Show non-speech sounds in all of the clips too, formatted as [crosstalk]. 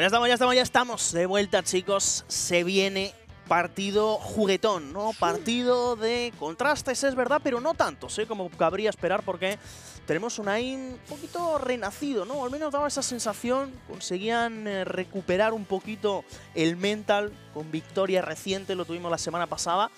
Pues ya estamos, ya estamos, ya estamos de vuelta, chicos. Se viene partido juguetón, ¿no? Partido de contrastes, es verdad, pero no tanto, ¿sí? Como cabría esperar, porque tenemos un AIM un poquito renacido, ¿no? Al menos daba esa sensación, conseguían eh, recuperar un poquito el mental con victoria reciente, lo tuvimos la semana pasada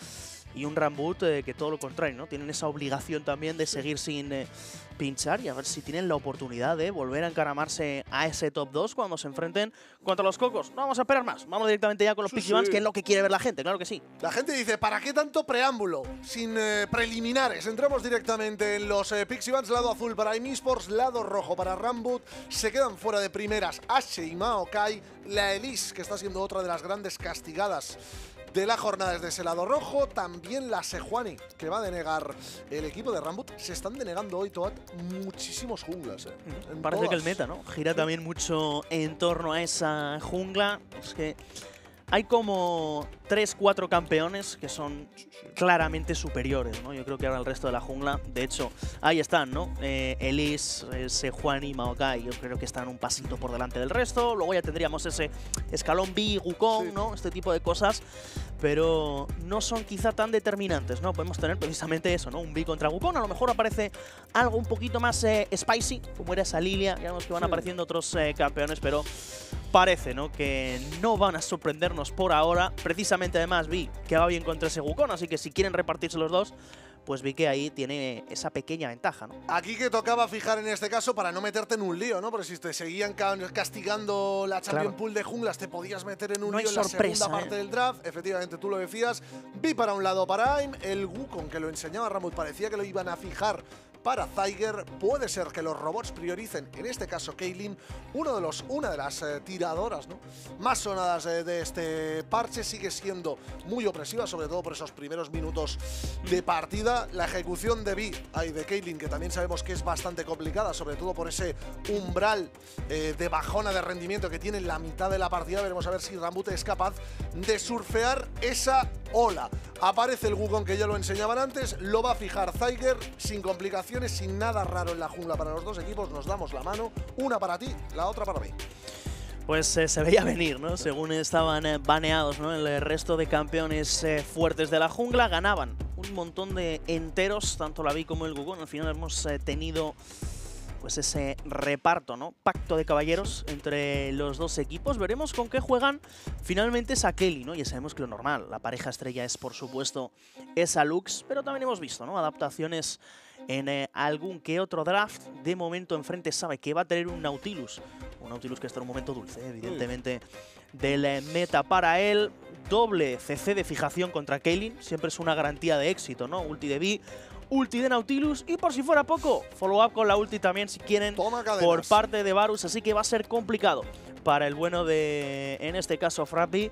y un Rambut eh, que todo lo contrario, ¿no? Tienen esa obligación también de seguir sin eh, pinchar y a ver si tienen la oportunidad de volver a encaramarse a ese top 2 cuando se enfrenten contra los Cocos. No vamos a esperar más, vamos directamente ya con los Sí, Pixie sí. que es lo que quiere ver la gente, claro que sí. La gente dice, ¿para qué tanto preámbulo? Sin eh, preliminares. Entramos directamente en los eh, Pixie Bands, lado azul para IM lado rojo para Rambut. Se quedan fuera de primeras Ashe y Maokai. La Elise, que está siendo otra de las grandes castigadas de la jornada desde ese lado rojo. También la Sejuani, que va a denegar el equipo de Rambut. Se están denegando hoy, Toad, muchísimos junglas. eh, Parece que el meta, ¿no? Gira también mucho en torno a esa jungla. Es que hay como 3, 4 campeones que son claramente superiores, ¿no? Yo creo que ahora el resto de la jungla, de hecho, ahí están, ¿no? Eh, Elise, eh, Sejuani y Maokai, yo creo que están un pasito por delante del resto. Luego ya tendríamos ese escalón B, Wukong, Sí. ¿no? Este tipo de cosas, pero no son quizá tan determinantes, ¿no? Podemos tener precisamente eso, ¿no? Un B contra Wukong, a lo mejor aparece algo un poquito más eh, spicy, como era esa Lilia, ya vemos que van Sí. apareciendo otros eh, campeones, pero parece, ¿no? Que no van a sorprendernos por ahora. Precisamente además vi que va bien contra ese Wukong, así que si quieren repartirse los dos, pues vi que ahí tiene esa pequeña ventaja, ¿no? Aquí que tocaba fijar en este caso para no meterte en un lío, ¿no? Porque si te seguían ca- castigando la Champion Claro. Pool de junglas, te podías meter en un No lío en la sorpresa, segunda parte ¿eh? del draft. Efectivamente, tú lo decías. Vi para un lado para Aim, el Wukong que lo enseñaba Ramut parecía que lo iban a fijar para Zyger. Puede ser que los robots prioricen, en este caso Kaylin, uno de los, una de las eh, tiradoras más sonadas eh, de este parche. Sigue siendo muy opresiva, sobre todo por esos primeros minutos de partida. La ejecución de Vi y de Kaylin, que también sabemos que es bastante complicada, sobre todo por ese umbral eh, de bajona de rendimiento que tiene en la mitad de la partida. Veremos a ver si Rambute es capaz de surfear esa ola. Aparece el Wukong que ya lo enseñaban antes, lo va a fijar Zyger sin sin nada raro en la jungla para los dos equipos. Nos damos la mano, una para ti, la otra para mí. Pues eh, se veía venir, ¿no? Según estaban eh, baneados, ¿no? El resto de campeones eh, fuertes de la jungla ganaban un montón de enteros, tanto la Vi como el Wukong. Al final hemos eh, tenido pues ese reparto, ¿no? Pacto de caballeros entre los dos equipos. Veremos con qué juegan finalmente esa Kelly, ¿no? Ya sabemos que lo normal, la pareja estrella es por supuesto esa Lux, pero también hemos visto, ¿no? Adaptaciones en eh, algún que otro draft. De momento enfrente sabe que va a tener un Nautilus. Un Nautilus que está en un momento dulce, evidentemente, del eh, meta para él. Doble CC de fijación contra Kaylin, siempre es una garantía de éxito, ¿no? Ulti de B, ulti de Nautilus y por si fuera poco, follow up con la ulti también si quieren por parte de Varus, así que va a ser complicado para el bueno de, en este caso, Frappy.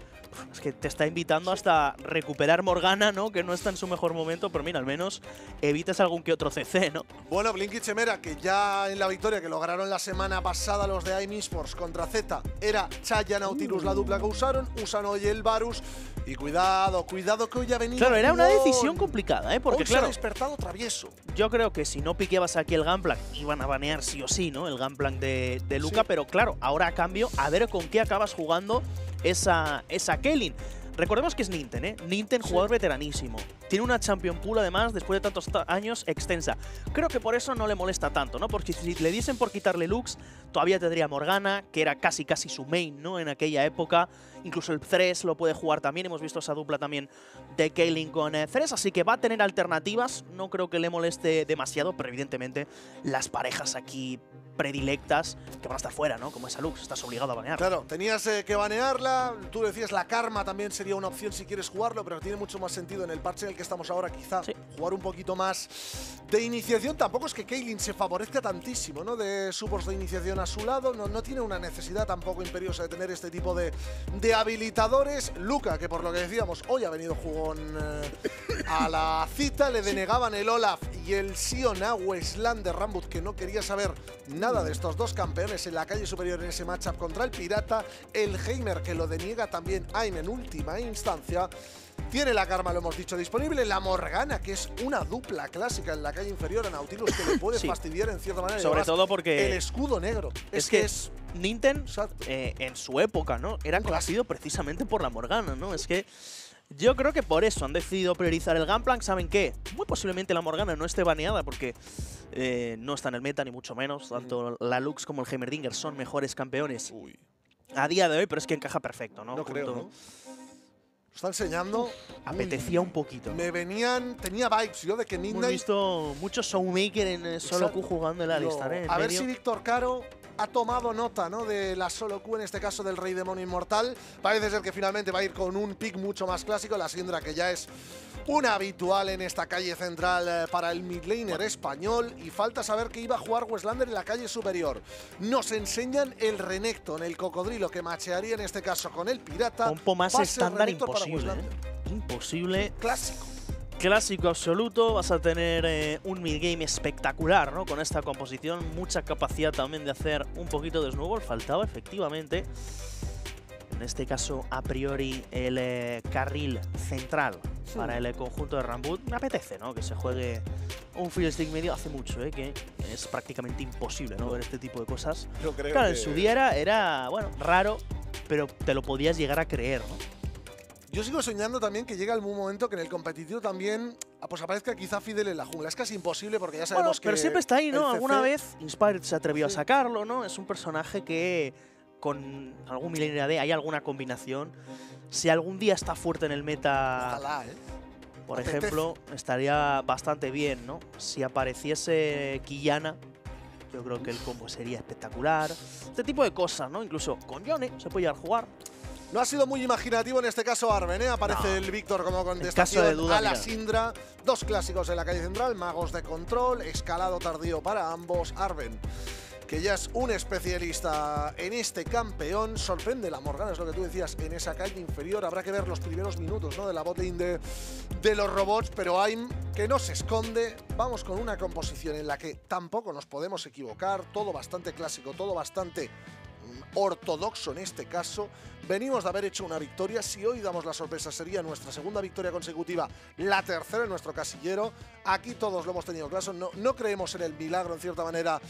Es que te está invitando hasta recuperar Morgana, ¿no? Que no está en su mejor momento, pero mira, al menos evitas algún que otro CC, ¿no? Bueno, Blinky Chemera, que ya en la victoria que lograron la semana pasada los de AIM Esports contra Z, era Chaya Nautilus la dupla que usaron, usan hoy el Varus. Y cuidado, cuidado que hoy ha venido. Claro, era una decisión complicada, ¿eh? Porque Hoy se ha claro, despertado travieso. yo creo que si no piqueabas aquí el Gunplank, iban a banear sí o sí, ¿no? El Gunplank de, de Luca, Sí. pero claro, ahora a cambio, a ver con qué acabas jugando esa, esa Kaelin. Recordemos que es Ninten, ¿eh? Ninten, Sí. jugador veteranísimo. Tiene una Champion Pool, además, después de tantos ta- años, extensa. Creo que por eso no le molesta tanto, ¿no? Porque si le diesen por quitarle Lux, todavía tendría Morgana, que era casi casi su main, ¿no? En aquella época. Incluso el Thresh lo puede jugar también. Hemos visto esa dupla también de Kaelin con eh, Thresh, así que va a tener alternativas. No creo que le moleste demasiado, pero evidentemente las parejas aquí predilectas que van a estar fuera, ¿no? Como esa Lux, estás obligado a banear. Claro, tenías eh, que banearla. Tú decías la karma también sería una opción si quieres jugarlo, pero tiene mucho más sentido en el parche en el que estamos ahora, quizá Sí. jugar un poquito más de iniciación. Tampoco es que Kaylin se favorezca tantísimo, ¿no? De supports de iniciación a su lado. No, no tiene una necesidad tampoco imperiosa de tener este tipo de, de habilitadores. Luca, que por lo que decíamos, hoy ha venido jugón eh, a la cita, le denegaban el Olaf y el Sion a Westland de Rambut, que no quería saber nada de estos dos campeones en la calle superior en ese matchup contra el Pirata. El Heimer, que lo deniega también Aim en última instancia. Tiene la Karma, lo hemos dicho, disponible. La Morgana, que es una dupla clásica en la calle inferior a Nautilus, que le puede [coughs] Sí. fastidiar en cierta manera. Sobre además, todo porque El escudo negro. es, que que es. Nintendo Exacto. eh, en su época, ¿no? Era conocido precisamente por la Morgana, ¿no? Es que yo creo que por eso han decidido priorizar el Gunplank. ¿Saben qué? Muy posiblemente la Morgana no esté baneada porque eh, no está en el meta, ni mucho menos. Tanto la Lux como el Heimerdinger son mejores campeones Uy, a día de hoy, pero es que encaja perfecto, ¿no? no creo, Junto- ¿no? Lo está enseñando. Apetecía un poquito. Me venían. Tenía vibes yo de que Hemos Midnight. visto muchos Showmaker en eh, solo. Q jugando en la lista, Lo- ¿eh? En a ver medio. si Víctor Caro ha tomado nota ¿no? de la solo Q, en este caso del Rey Demonio Inmortal. Parece ser que finalmente va a ir con un pick mucho más clásico, la Sindra que ya es una habitual en esta calle central eh, para el midlaner español. Y falta saber que iba a jugar Westlander en la calle superior. Nos enseñan el Renekton, el cocodrilo que machearía en este caso con el pirata. Compo más estándar imposible. ¿eh? Imposible. Clásico. Clásico absoluto, vas a tener eh, un midgame espectacular, ¿no? Con esta composición, mucha capacidad también de hacer un poquito de snowball. Faltaba efectivamente, en este caso a priori, el eh, carril central para el eh, conjunto de Rambut. Me apetece, ¿no? Que se juegue un field stick medio. Hace mucho, ¿eh? Que es prácticamente imposible, ¿no? Ver este tipo de cosas. Yo creo Claro, que- en su día era, era, bueno, raro, pero te lo podías llegar a creer, ¿no? Yo sigo soñando también que llega algún momento que en el competitivo también ah, pues aparezca quizá Fidel en la jungla. Es casi imposible porque ya Bueno, sabemos que. pero siempre está ahí, ¿no? Alguna vez Inspired se atrevió Sí. a sacarlo, ¿no? Es un personaje que con algún Millennial D hay alguna combinación. Si algún día está fuerte en el meta, Ojalá, ¿eh? por ejemplo, estaría bastante bien, ¿no? Si apareciese Quillana, yo creo que el combo sería espectacular. Este tipo de cosas, ¿no? Incluso con Yone se puede llegar a jugar. No ha sido muy imaginativo en este caso Arben, ¿eh? Aparece No. el Víctor como contestación de duda, a la. Sindra. Dos clásicos en la calle central, magos de control, escalado tardío para ambos. Arben, que ya es un especialista en este campeón. Sorprende la Morgana, es lo que tú decías, en esa calle inferior. Habrá que ver los primeros minutos ¿no? de la botlane de, de los robots, pero AIM que no se esconde. Vamos con una composición en la que tampoco nos podemos equivocar. Todo bastante clásico, todo bastante ortodoxo en este caso. Venimos de haber hecho una victoria. Si hoy damos la sorpresa, sería nuestra segunda victoria consecutiva, la tercera en nuestro casillero. Aquí todos lo hemos tenido claro. No, no creemos en el milagro, en cierta manera,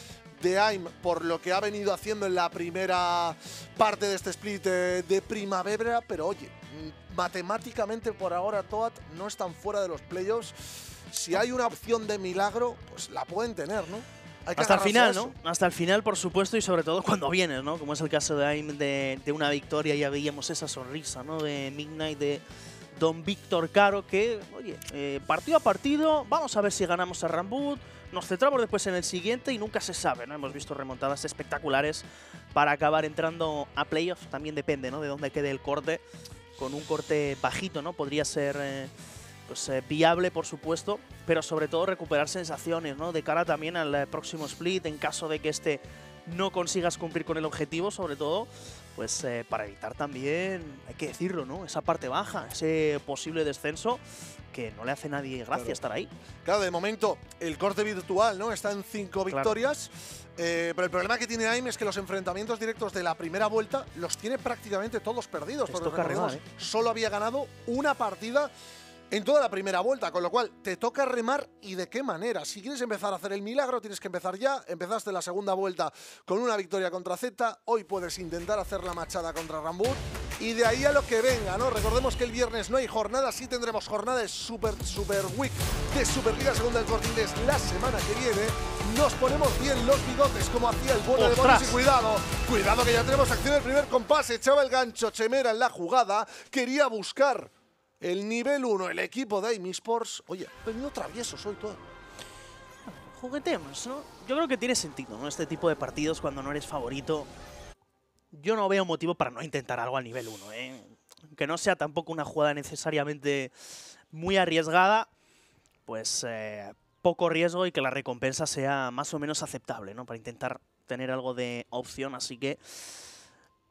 de AIM por lo que ha venido haciendo en la primera parte de este split eh, de primavera. Pero oye, mm, matemáticamente por ahora Toad no están fuera de los playoffs. Si hay una opción de milagro, pues la pueden tener, ¿no? Hasta el final. ¿no? Hasta el final, por supuesto, y sobre todo cuando vienes, ¿no? Como es el caso de AIM de, de una victoria, ya veíamos esa sonrisa, ¿no? De Midnight, de Don Víctor Caro, que, oye, eh, partido a partido, vamos a ver si ganamos a Rambut, nos centramos después en el siguiente y nunca se sabe, ¿no? Hemos visto remontadas espectaculares para acabar entrando a playoffs, también depende, ¿no? De dónde quede el corte, con un corte bajito, ¿no? Podría ser... eh, pues, eh, viable, por supuesto, pero sobre todo recuperar sensaciones, ¿no? De cara también al eh, próximo split, en caso de que este no consigas cumplir con el objetivo, sobre todo, pues eh, para evitar también, hay que decirlo, ¿no? Esa parte baja, ese posible descenso que no le hace nadie gracia Claro. estar ahí. Claro, de momento el corte virtual no está en cinco Claro. victorias. eh, pero el problema que tiene AIM es que los enfrentamientos directos de la primera vuelta los tiene prácticamente todos perdidos. Les porque ¿eh? solo había ganado una partida en toda la primera vuelta, con lo cual te toca remar y de qué manera. Si quieres empezar a hacer el milagro, tienes que empezar ya. Empezaste la segunda vuelta con una victoria contra Z, hoy puedes intentar hacer la machada contra Rambut y de ahí a lo que venga, ¿no? Recordemos que el viernes no hay jornada, sí tendremos jornada de Super Super Week de Superliga Segunda del Corte Inglés la semana que viene. Nos ponemos bien los bigotes como hacía el bueno de. Boris y cuidado, cuidado que ya tenemos acción del primer compás, echaba el gancho Chemera en la jugada, quería buscar el nivel 1, el equipo de AIM Sports. Oye, ha venido traviesos hoy todo. Juguetemos, ¿no? Yo creo que tiene sentido, ¿no? Este tipo de partidos cuando no eres favorito. Yo no veo motivo para no intentar algo al nivel 1, ¿eh? Que no sea tampoco una jugada necesariamente muy arriesgada, pues eh, poco riesgo y que la recompensa sea más o menos aceptable, ¿no? Para intentar tener algo de opción, así que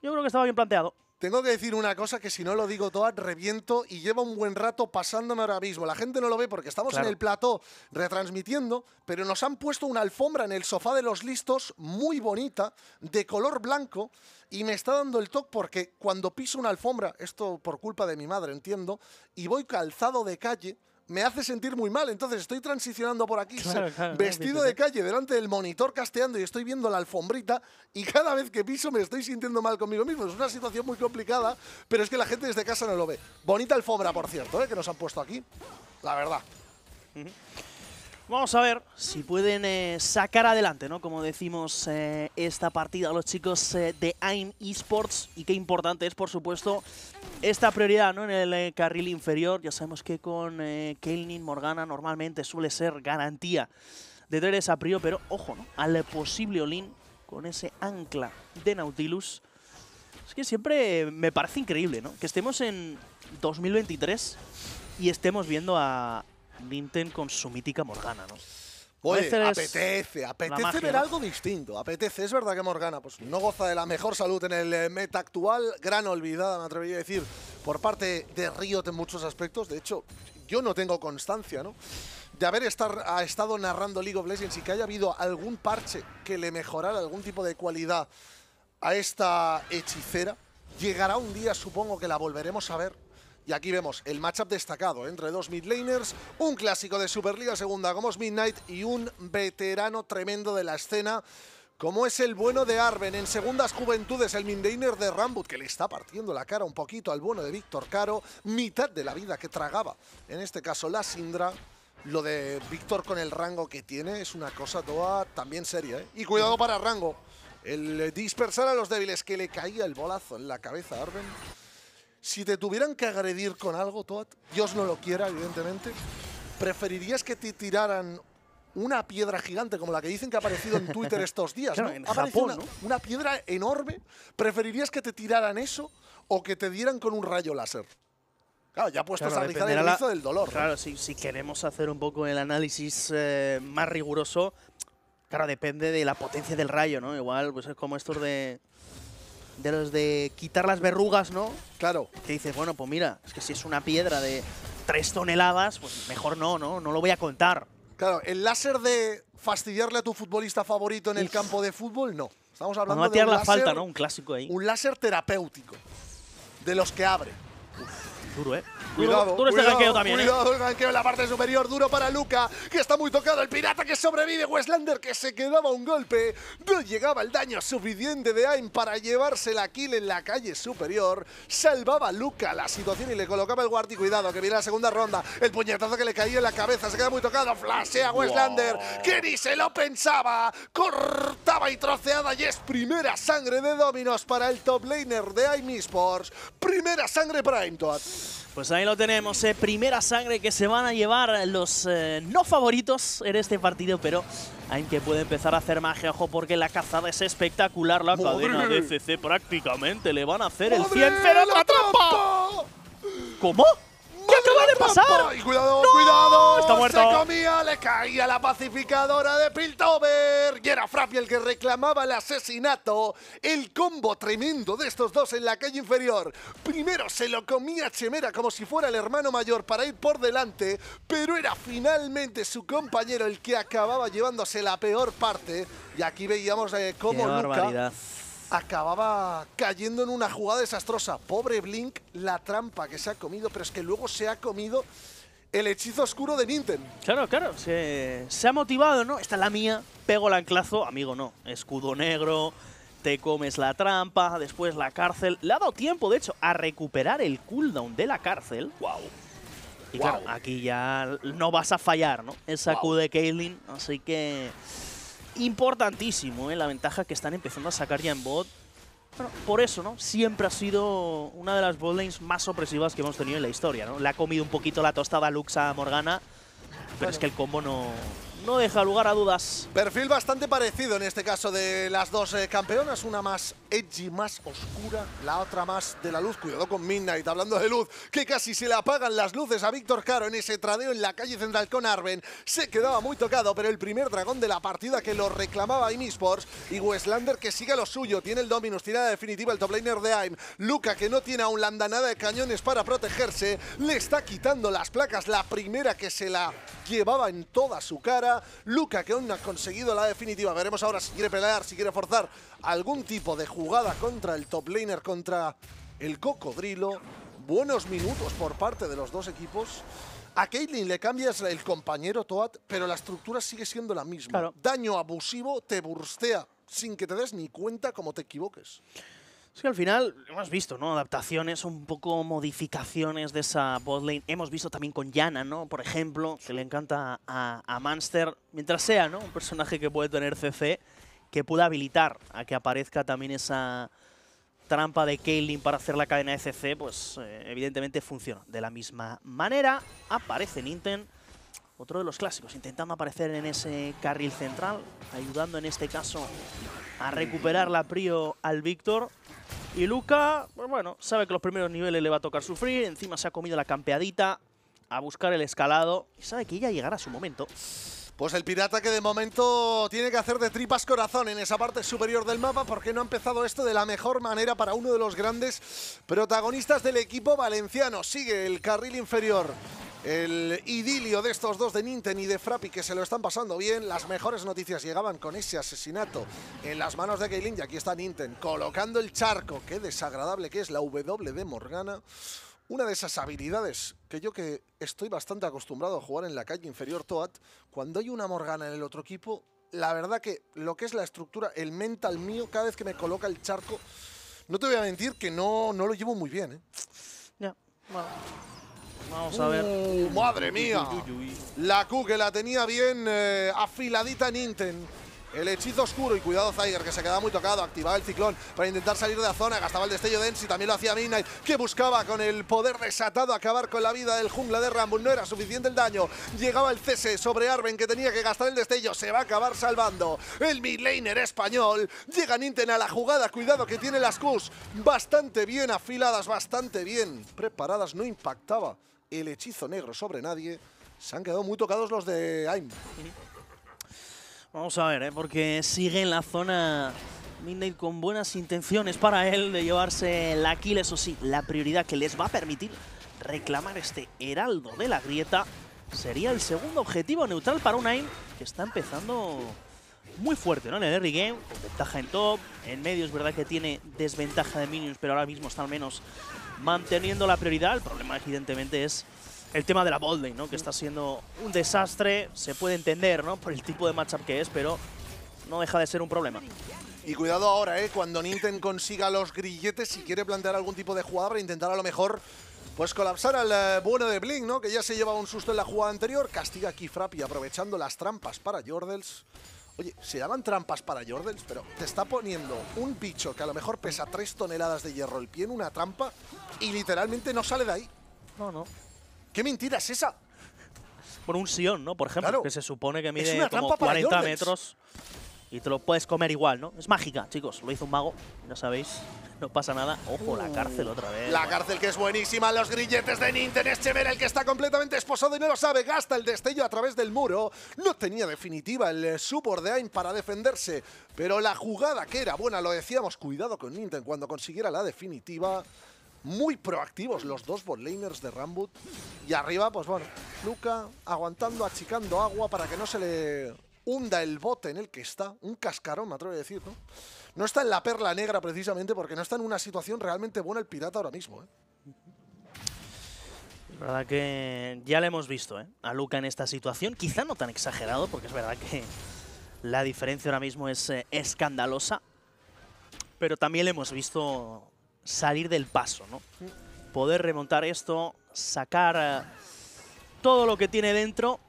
yo creo que estaba bien planteado. Tengo que decir una cosa que si no lo digo toda, reviento y lleva un buen rato pasándome ahora mismo. La gente no lo ve porque estamos en el plató retransmitiendo, pero nos han puesto una alfombra en el sofá de los listos muy bonita, de color blanco, y me está dando el toque porque cuando piso una alfombra, esto por culpa de mi madre, entiendo, y voy calzado de calle, me hace sentir muy mal. Entonces estoy transicionando por aquí, vestido de calle, delante del monitor casteando y estoy viendo la alfombrita y cada vez que piso me estoy sintiendo mal conmigo mismo. Es una situación muy complicada, pero es que la gente desde casa no lo ve. Bonita alfombra, por cierto, ¿eh? que nos han puesto aquí. La verdad. Vamos a ver si pueden eh, sacar adelante, ¿no? Como decimos, eh, esta partida los chicos eh, de AIM Esports. Y qué importante es, por supuesto, esta prioridad ¿no? en el carril inferior. Ya sabemos que con eh, Morgana normalmente suele ser garantía de tener esa prio, pero ojo, ¿no? Al posible Olin con ese ancla de Nautilus. Es que siempre me parece increíble, ¿no? Que estemos en 2023 y estemos viendo a, Nintendo con su mítica Morgana, ¿no? apetece, apetece ver algo distinto. Apetece, es verdad que Morgana pues, no goza de la mejor salud en el eh, meta actual, gran olvidada, me atrevería a decir, por parte de Riot en muchos aspectos. De hecho, yo no tengo constancia, ¿no? De haber estar, ha estado narrando League of Legends y que haya habido algún parche que le mejorara algún tipo de cualidad a esta hechicera. Llegará un día, supongo que la volveremos a ver y aquí vemos el matchup destacado entre dos midlaners, un clásico de Superliga Segunda como es Midnight y un veterano tremendo de la escena como es el bueno de Arben en segundas juventudes, el midlaner de Rambut, que le está partiendo la cara un poquito al bueno de Víctor Caro, mitad de la vida que tragaba. En este caso la Sindra, lo de Víctor con el rango que tiene es una cosa toda también seria. ¿eh? Y cuidado para Rango, el dispersar a los débiles que le caía el bolazo en la cabeza a Arben. Si te tuvieran que agredir con algo, Toad, Dios no lo quiera, evidentemente, ¿preferirías que te tiraran una piedra gigante como la que dicen que ha aparecido en Twitter estos días? ¿no? En Japón, una, una, piedra enorme. ¿Preferirías que te tiraran eso o que te dieran con un rayo láser? Claro, ya puestos a analizar el rizo del dolor. Claro, si, si, queremos hacer un poco el análisis eh, más riguroso, claro, depende de la potencia del rayo, ¿no? Igual, pues es como estos de de los de quitar las verrugas, ¿no? Claro. Que dices, bueno, pues mira, es que si es una piedra de 3 toneladas, pues mejor no, ¿no? No lo voy a contar. Claro, el láser de fastidiarle a tu futbolista favorito en el campo de fútbol, no. Estamos hablando de un la láser, falta, ¿no? Un clásico ahí. Un láser terapéutico. De los que abre. Duro, ¿eh? Cuidado, duro, este cuidado, también, ¿eh? cuidado, el ganqueo en la parte superior, duro para Luca, que está muy tocado, el pirata que sobrevive, Westlander que se quedaba un golpe, no llegaba el daño suficiente de Aim para llevarse la kill en la calle superior, salvaba Luca la situación y le colocaba el guardi, cuidado, que viene la segunda ronda, el puñetazo que le caía en la cabeza, se queda muy tocado, flashea Westlander, que ni se lo pensaba, cortaba y troceada y es primera sangre de Dominos para el top laner de Aim Esports, primera sangre para Aimtoad. Pues ahí lo tenemos, eh, primera sangre que se van a llevar los eh, no favoritos en este partido, pero hay que puede empezar a hacer magia, ojo, porque la cazada es espectacular. La cadena de CC prácticamente le van a hacer el 100 la trampa. ¿Cómo? ¿Qué acaba de pasar? Y cuidado, cuidado. Está muerto. Se comía, le caía la pacificadora de Piltover. Y era Frappi el que reclamaba el asesinato. El combo tremendo de estos dos en la calle inferior. Primero se lo comía Chemera como si fuera el hermano mayor para ir por delante. Pero era finalmente su compañero el que acababa llevándose la peor parte. Y aquí veíamos eh, cómo Luca acababa cayendo en una jugada desastrosa. Pobre Blink, la trampa que se ha comido, pero es que luego se ha comido el hechizo oscuro de Nintendo. Claro, claro, se, ha motivado, ¿no? Esta es la mía, pego el anclazo, amigo, no. Escudo negro, te comes la trampa, después la cárcel. Le ha dado tiempo, de hecho, a recuperar el cooldown de la cárcel. ¡Wow! Y claro, aquí ya no vas a fallar, ¿no? El sacudo de Kaylin, así que importantísimo, ¿eh? la ventaja que están empezando a sacar ya en bot. Bueno, por eso, ¿no? Siempre ha sido una de las botlanes más opresivas que hemos tenido en la historia, ¿no? Le ha comido un poquito la tostada Lux a Morgana, pero es que el combo no, no deja lugar a dudas. Perfil bastante parecido en este caso de las dos eh, campeonas, una más edgy, más oscura, la otra más de la luz. Cuidado con Midnight, hablando de luz, que casi se le apagan las luces a Víctor Caro en ese tradeo en la calle central con Arben. Se quedaba muy tocado, pero el primer dragón de la partida que lo reclamaba Amy Sports y Westlander que sigue lo suyo, tiene el Dominus, tiene la definitiva el top laner de Aim. Luca que no tiene aún la andanada de cañones para protegerse, le está quitando las placas, la primera que se la llevaba en toda su cara Luca que aún no ha conseguido la definitiva. Veremos ahora si quiere pelear, si quiere forzar algún tipo de jugada contra el top laner, contra el cocodrilo. Buenos minutos por parte de los dos equipos. A Caitlyn le cambias el compañero Toad, pero la estructura sigue siendo la misma. Daño abusivo te burstea sin que te des ni cuenta como te equivoques. Sí, al final hemos visto, ¿no? Adaptaciones, un poco modificaciones de esa botlane. Hemos visto también con Yana, ¿no? Por ejemplo, que le encanta a, a Manster, mientras sea, ¿no? Un personaje que puede tener CC, que pueda habilitar a que aparezca también esa trampa de Kaylin para hacer la cadena de CC, pues eh, evidentemente funciona. De la misma manera, aparece Ninten, otro de los clásicos, intentando aparecer en ese carril central, ayudando en este caso a recuperar la prio al Víctor. Y Luca, pues bueno, sabe que los primeros niveles le va a tocar sufrir, encima se ha comido la campeadita a buscar el escalado y sabe que ya llegará su momento. Pues el pirata que de momento tiene que hacer de tripas corazón en esa parte superior del mapa porque no ha empezado esto de la mejor manera para uno de los grandes protagonistas del equipo valenciano. Sigue el carril inferior el idilio de estos dos de Ninten y de Frappi que se lo están pasando bien. Las mejores noticias llegaban con ese asesinato en las manos de Kaylin y aquí está Ninten colocando el charco. Qué desagradable que es la W de Morgana. Una de esas habilidades que yo que estoy bastante acostumbrado a jugar en la calle inferior Toad, cuando hay una Morgana en el otro equipo, la verdad que lo que es la estructura, el mental mío, cada vez que me coloca el charco, no te voy a mentir que no, no lo llevo muy bien. ¿eh? Ya, bueno. Vamos a ver. Uh, ¡Madre mía! La Q que la tenía bien eh, afiladita Ninten. El hechizo oscuro y cuidado Zyger que se quedaba muy tocado, activaba el ciclón para intentar salir de la zona, gastaba el destello de Ensi, también lo hacía Midnight, que buscaba con el poder desatado acabar con la vida del jungla de Rumble, no era suficiente el daño, llegaba el cese sobre Arben que tenía que gastar el destello, se va a acabar salvando el midlaner español, llega Ninten a la jugada, cuidado que tiene las Qs bastante bien afiladas, bastante bien preparadas, no impactaba el hechizo negro sobre nadie. Se han quedado muy tocados los de AIM. Vamos a ver, ¿eh? porque sigue en la zona Midnight con buenas intenciones para él de llevarse la kill. Eso sí, la prioridad que les va a permitir reclamar este heraldo de la grieta sería el segundo objetivo neutral para un AIM que está empezando muy fuerte ¿no? en el early game, ventaja en top, en medio es verdad que tiene desventaja de minions, pero ahora mismo está al menos manteniendo la prioridad. El problema, evidentemente, es el tema de la bolding, ¿no? que está siendo un desastre. Se puede entender ¿no? por el tipo de matchup que es, pero no deja de ser un problema. Y cuidado ahora, ¿eh? cuando Ninten consiga los grilletes, si quiere plantear algún tipo de jugada para intentar a lo mejor pues colapsar al eh, bueno de Blink, ¿no? que ya se lleva un susto en la jugada anterior. Castiga aquí Frappi aprovechando las trampas para Jordels. Oye, se llaman trampas para Jordels, pero te está poniendo un bicho que a lo mejor pesa 3 toneladas de hierro el pie en una trampa y literalmente no sale de ahí. No, no. ¿Qué mentira es esa? Por un Sion, ¿no? Por ejemplo, que se supone que mide como 40 metros y te lo puedes comer igual, ¿no? Es mágica, chicos. Lo hizo un mago, no sabéis no pasa nada. Ojo, la cárcel otra vez. La cárcel que es buenísima. Los grilletes de Nintendo. Es el que está completamente esposado y no lo sabe. Gasta el destello a través del muro. No tenía definitiva el eh, support de Aim para defenderse. Pero la jugada que era buena, lo decíamos, cuidado con Nintendo cuando consiguiera la definitiva. Muy proactivos los dos botlaners de Rambut. Y arriba, pues bueno, Luca aguantando, achicando agua para que no se le hunda el bote en el que está. Un cascarón, me atrevo a decir, ¿no? No está en la perla negra precisamente porque no está en una situación realmente buena el pirata ahora mismo. ¿eh? Es verdad que ya le hemos visto ¿eh? a Luca en esta situación. Quizá no tan exagerado porque es verdad que la diferencia ahora mismo es eh, escandalosa. Pero también le hemos visto salir del paso, ¿no? Poder remontar esto, sacar todo lo que tiene dentro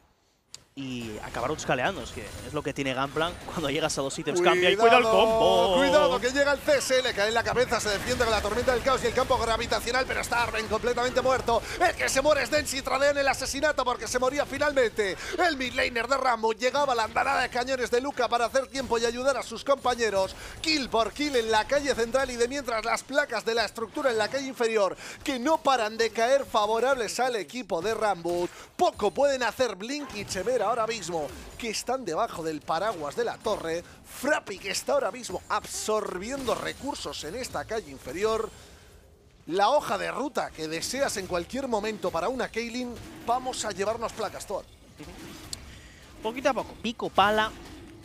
y acabar escaleando. Es que es lo que tiene Gunplan. [laughs] Cuando llegas a dos ítems cambia y cuida el combo. Cuidado, que llega el CSL, cae en la cabeza, se defiende con la tormenta del caos y el campo gravitacional, pero está Arben completamente muerto. El que se muere es Densi, tradean el asesinato porque se moría finalmente. El midlaner de Rambo llegaba a la andanada de cañones de Luca para hacer tiempo y ayudar a sus compañeros. Kill por kill en la calle central y de mientras las placas de la estructura en la calle inferior que no paran de caer favorables al equipo de Rambo. Poco pueden hacer Blink y Chever ahora mismo, que están debajo del paraguas de la torre. Frappi que está ahora mismo absorbiendo recursos en esta calle inferior. La hoja de ruta que deseas en cualquier momento para una Kaylin, vamos a llevarnos placas, Thor. Poquito a poco, pico, pala,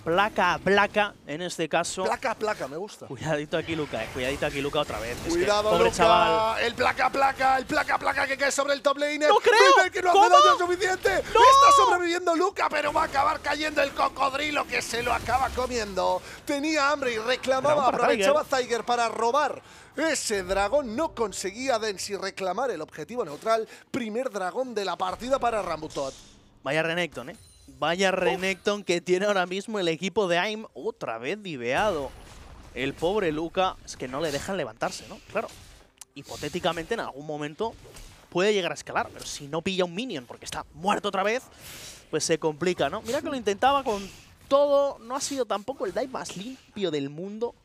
placa a placa, en este caso. Placa a placa, me gusta. Cuidadito aquí, Luca, eh. Cuidadito aquí, Luca, otra vez. Cuidado, pobre chaval. El placa a placa, el placa a placa que cae sobre el top laner. ¡No creo! que no hace daño suficiente! Está sobreviviendo Luca, pero va a acabar cayendo el cocodrilo que se lo acaba comiendo. Tenía hambre y reclamaba, aprovechaba Tiger para robar ese dragón no conseguía Densi reclamar el objetivo neutral. Primer dragón de la partida para Rambutot. Vaya Renekton, ¿eh? Vaya Renekton que tiene ahora mismo el equipo de AIM otra vez diveado. El pobre Luca es que no le dejan levantarse, ¿no? Claro. Hipotéticamente en algún momento puede llegar a escalar, pero si no pilla un minion porque está muerto otra vez, pues se complica, ¿no? Mira que lo intentaba con todo, no ha sido tampoco el dive más limpio del mundo,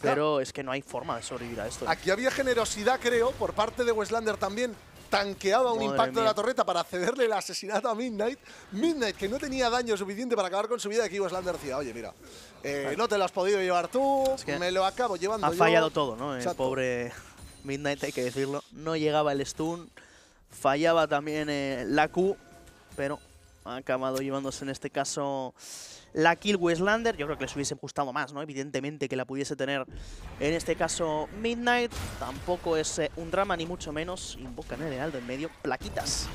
pero es que no hay forma de sobrevivir a esto. ¿eh? Aquí había generosidad, creo, por parte de Westlander también, tanqueaba un impacto de la torreta para cederle el asesinato a Midnight. Midnight, que no tenía daño suficiente para acabar con su vida, aquí Westlander decía, oye, mira, eh, no te lo has podido llevar tú, me lo acabo llevando Ha fallado todo, ¿no? El pobre Midnight, hay que decirlo. No llegaba el stun, fallaba también eh, la Q, pero ha acabado llevándose en este caso la kill Westlander. Yo creo que les hubiese gustado más, ¿no? Evidentemente que la pudiese tener en este caso Midnight. Tampoco es eh, un drama ni mucho menos. Invocan el Heraldo en medio. Plaquitas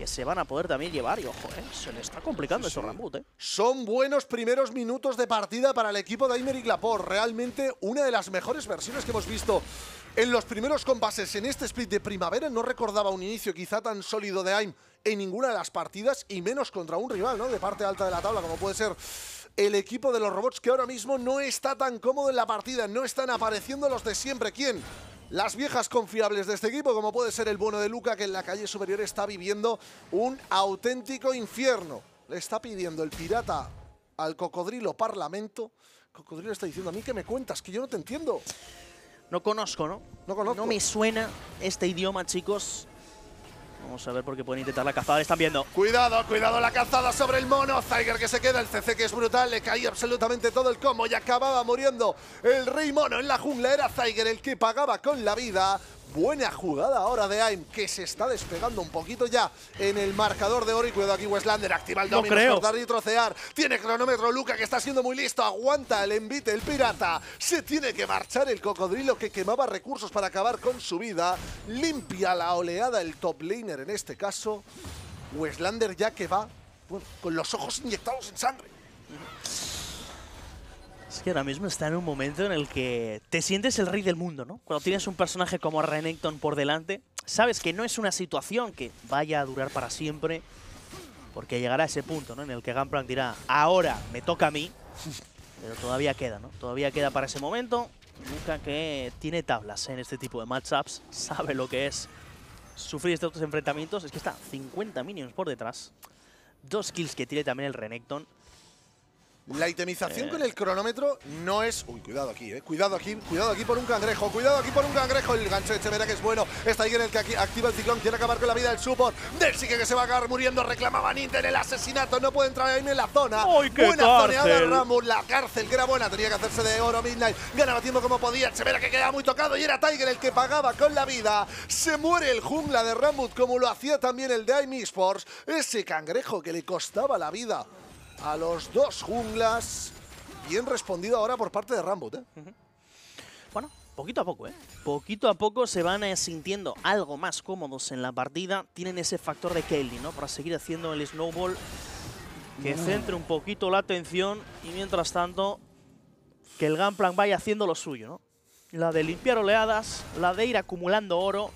que se van a poder también llevar. Y ojo, ¿eh? se le está complicando eso Rambut. ¿eh? Son buenos primeros minutos de partida para el equipo de Aimer y Glapor. Realmente una de las mejores versiones que hemos visto en los primeros compases en este split de primavera. No recordaba un inicio quizá tan sólido de Aim en ninguna de las partidas y menos contra un rival, ¿no? De parte alta de la tabla, como puede ser el equipo de los robots que ahora mismo no está tan cómodo en la partida, no están apareciendo los de siempre. ¿Quién? Las viejas confiables de este equipo, como puede ser el bueno de Luca, que en la calle superior está viviendo un auténtico infierno. Le está pidiendo el pirata al cocodrilo parlamento. Cocodrilo está diciendo, a mí que me cuentas, que yo no te entiendo. No conozco, ¿no? No conozco. No me suena este idioma, chicos. Vamos a ver por qué pueden intentar la cazada. Están viendo. Cuidado, cuidado la cazada sobre el mono. Zyger que se queda. El CC que es brutal. Le caía absolutamente todo el combo y acababa muriendo. El rey mono en la jungla era Zyger el que pagaba con la vida. Buena jugada ahora de Aim, que se está despegando un poquito ya en el marcador de oro. Y cuidado aquí Westlander, activa el dominio, cortar y trocear. Tiene cronómetro Luca, que está siendo muy listo. Aguanta el envite, el pirata. Se tiene que marchar el cocodrilo que quemaba recursos para acabar con su vida. Limpia la oleada el top laner en este caso. Westlander ya que va con los ojos inyectados en sangre. Es que ahora mismo está en un momento en el que te sientes el rey del mundo, ¿no? Cuando tienes un personaje como Renekton por delante, sabes que no es una situación que vaya a durar para siempre, porque llegará a ese punto, ¿no? En el que Gunplank dirá, ahora me toca a mí, pero todavía queda, ¿no? Todavía queda para ese momento. Nunca que tiene tablas en este tipo de matchups, sabe lo que es sufrir estos enfrentamientos. Es que está 50 minions por detrás, dos kills que tiene también el Renekton. La itemización con el cronómetro no es... Uy, cuidado aquí, eh. Cuidado aquí, cuidado aquí por un cangrejo, cuidado aquí por un cangrejo. El gancho de Chevera que es bueno. Está ahí en el que aquí activa el ciclón, quiere acabar con la vida del support. Del que se va a acabar muriendo, reclamaba Ninten el asesinato. No puede entrar ahí en la zona. ¡Uy, qué buena zoneada de Ramus, la cárcel que era buena. Tenía que hacerse de oro Midnight. Ganaba tiempo como podía. Chevera que quedaba muy tocado y era Tiger el que pagaba con la vida. Se muere el jungla de Ramut como lo hacía también el de Aim Esports. Ese cangrejo que le costaba la vida a los dos junglas bien respondido ahora por parte de Rambut. ¿eh? Bueno, poquito a poco, ¿eh? Poquito a poco se van eh, sintiendo algo más cómodos en la partida. Tienen ese factor de Kelly, ¿no? Para seguir haciendo el snowball que centre un poquito la atención y mientras tanto que el Gunplank vaya haciendo lo suyo, ¿no? La de limpiar oleadas, la de ir acumulando oro.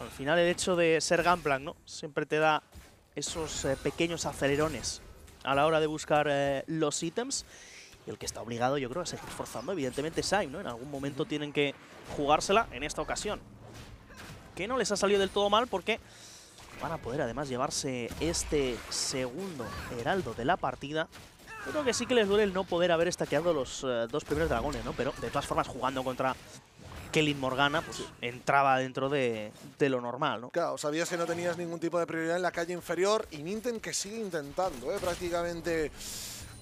Al final el hecho de ser Gunplank, ¿no? Siempre te da esos eh, pequeños acelerones a la hora de buscar eh, los ítems. Y el que está obligado, yo creo, a seguir forzando, evidentemente, es ¿no? En algún momento tienen que jugársela en esta ocasión. Que no les ha salido del todo mal porque van a poder además llevarse este segundo heraldo de la partida. Yo creo que sí que les duele el no poder haber estaqueado los eh, dos primeros dragones, ¿no? Pero de todas formas, jugando contra Kelly Morgana, pues entraba dentro de, de, lo normal, ¿no? Claro, sabías que no tenías ningún tipo de prioridad en la calle inferior y Ninten que sigue intentando, ¿eh? Prácticamente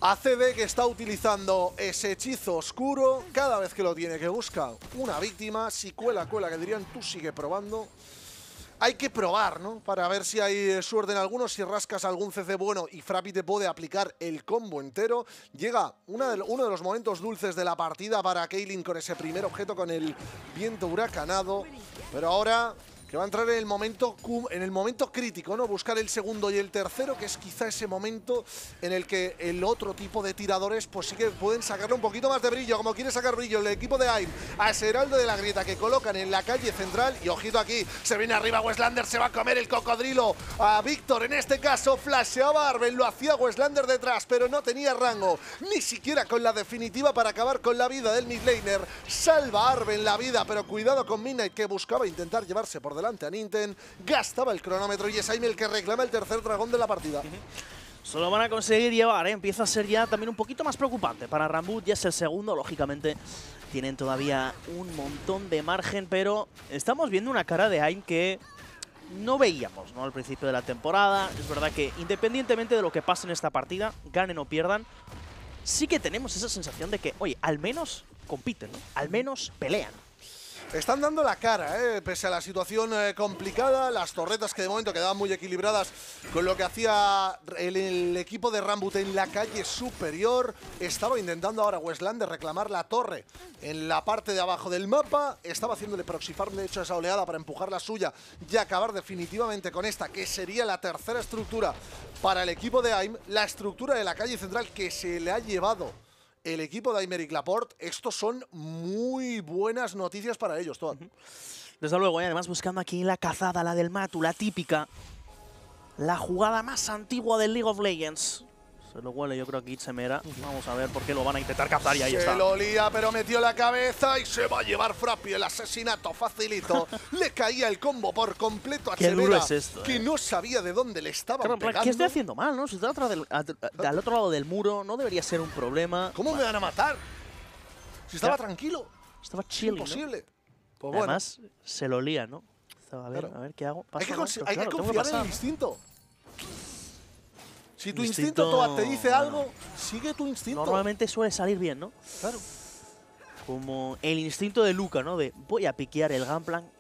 ACD que está utilizando ese hechizo oscuro cada vez que lo tiene, que busca una víctima, si cuela, cuela, que dirían tú sigue probando hay que probar, ¿no? Para ver si hay suerte en algunos, si rascas algún CC bueno y Frappi te puede aplicar el combo entero. Llega uno de los momentos dulces de la partida para Kaylin con ese primer objeto con el viento huracanado. Pero ahora que va a entrar en el momento en el momento crítico, ¿no? Buscar el segundo y el tercero, que es quizá ese momento en el que el otro tipo de tiradores pues sí que pueden sacarle un poquito más de brillo, como quiere sacar brillo el equipo de AIM a ese de la Grieta que colocan en la calle central. Y ojito aquí, se viene arriba Westlander, se va a comer el cocodrilo a Víctor, en este caso flasheaba Arben, lo hacía Westlander detrás, pero no tenía rango, ni siquiera con la definitiva para acabar con la vida del midlaner, salva Arben la vida, pero cuidado con Midnight que buscaba intentar llevarse por delante a Ninten, gastaba el cronómetro y es Aime el que reclama el tercer dragón de la partida. Solo van a conseguir llevar, ¿eh? empieza a ser ya también un poquito más preocupante. Para Rambut ya es el segundo, lógicamente tienen todavía un montón de margen, pero estamos viendo una cara de Aim que no veíamos ¿no? al principio de la temporada. Es verdad que independientemente de lo que pase en esta partida, ganen o pierdan, sí que tenemos esa sensación de que, oye, al menos compiten, al menos pelean. Están dando la cara, ¿eh? pese a la situación eh, complicada, las torretas que de momento quedaban muy equilibradas con lo que hacía el, equipo de Rambut en la calle superior. Estaba intentando ahora Westland reclamar la torre en la parte de abajo del mapa. Estaba haciéndole proximar de hecho esa oleada para empujar la suya y acabar definitivamente con esta, que sería la tercera estructura para el equipo de AIM. La estructura de la calle central que se le ha llevado el equipo de Aymeric Laporte, estos son muy buenas noticias para ellos, todo. Desde luego, además buscando aquí la cazada, la del Matu, la típica. La jugada más antigua del League of Legends. Se lo huele yo creo que Itzemera. Vamos a ver por qué lo van a intentar cazar y ahí está. Se lo lía, pero metió la cabeza y se va a llevar Frappi el asesinato facilito. [laughs] le caía el combo por completo a qué duro es esto, que eh. no sabía de dónde le estaba pegando. ¿Qué estoy haciendo mal, no? Si está al otro lado del muro, no debería ser un problema. ¿Cómo me van a matar? Si estaba tranquilo. Estaba chill, Imposible. Pues Además, se lo lía, ¿no? A ver, a ver qué hago. hay que, hay que confiar en el instinto. Si tu instinto, te dice algo, sigue tu instinto. Normalmente suele salir bien, ¿no? Claro. Como el instinto de Luca, ¿no? De voy a piquear el Gunplan.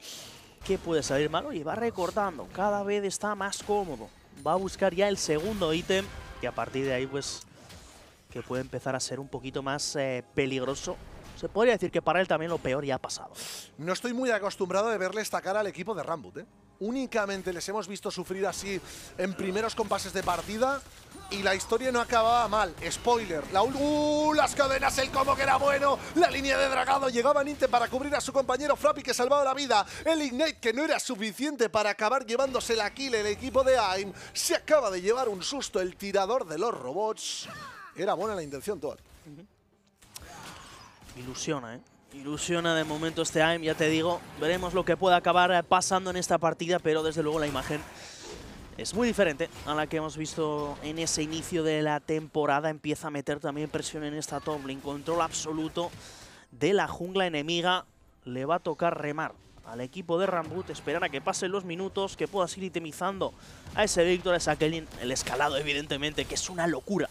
¿Qué puede salir mal? Y va recortando. Cada vez está más cómodo. Va a buscar ya el segundo ítem. Y a partir de ahí, pues, que puede empezar a ser un poquito más eh, peligroso. Se podría decir que para él también lo peor ya ha pasado. No estoy muy acostumbrado de verle esta cara al equipo de Rambut, ¿eh? Únicamente les hemos visto sufrir así en primeros compases de partida y la historia no acababa mal. Spoiler, la uh, las cadenas, el como que era bueno, la línea de dragado llegaba Ninte para cubrir a su compañero Frappy que salvaba la vida, el Ignite que no era suficiente para acabar llevándose la kill el equipo de AIM, se acaba de llevar un susto el tirador de los robots. Era buena la intención, Toad. Ilusiona, ¿eh? Ilusiona de momento este AIM, ya te digo. Veremos lo que pueda acabar eh, pasando en esta partida, pero desde luego la imagen es muy diferente a la que hemos visto en ese inicio de la temporada. Empieza a meter también presión en esta top lane. Control absoluto de la jungla enemiga. Le va a tocar remar al equipo de Rambut. Esperar a que pasen los minutos, que pueda ir itemizando a ese Víctor, a esa El escalado, evidentemente, que es una locura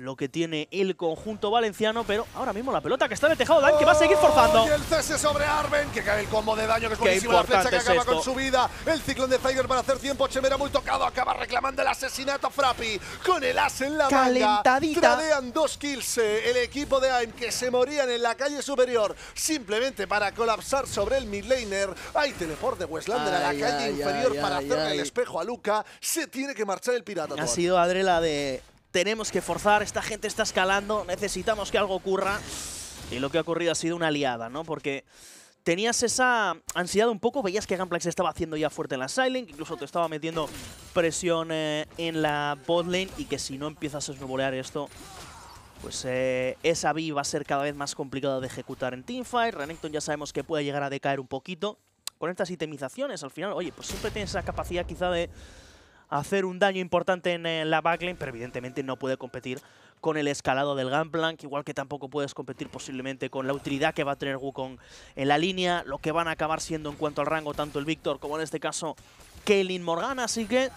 lo que tiene el conjunto valenciano, pero ahora mismo la pelota que está en el tejado Dan, que va a seguir forzando. Y el CS sobre Arben, que cae el combo de daño, que es buenísimo, la flecha que acaba con su vida. El ciclón de Tiger para hacer tiempo, Chemera muy tocado, acaba reclamando el asesinato a Frappi, con el as en la Calentadita. manga. Tradean dos kills eh, el equipo de AIM, que se morían en la calle superior, simplemente para colapsar sobre el midlaner. Hay teleport de Westlander a la calle inferior para hacerle el espejo a Luca. Se tiene que marchar el pirata. Ha sido Adrela de tenemos que forzar, esta gente está escalando, necesitamos que algo ocurra. Y lo que ha ocurrido ha sido una aliada, ¿no? Porque tenías esa ansiedad un poco, veías que Gunplank se estaba haciendo ya fuerte en la Silent, incluso te estaba metiendo presión eh, en la botlane y que si no empiezas a snowbolear esto, pues eh, esa B va a ser cada vez más complicada de ejecutar en teamfight. Renekton ya sabemos que puede llegar a decaer un poquito. Con estas itemizaciones, al final, oye, pues siempre tienes esa capacidad quizá de hacer un daño importante en eh, la backlane, pero evidentemente no puede competir con el escalado del Gunplank, igual que tampoco puedes competir posiblemente con la utilidad que va a tener Wukong en la línea, lo que van a acabar siendo en cuanto al rango tanto el Victor como en este caso Kaylin Morgana, así que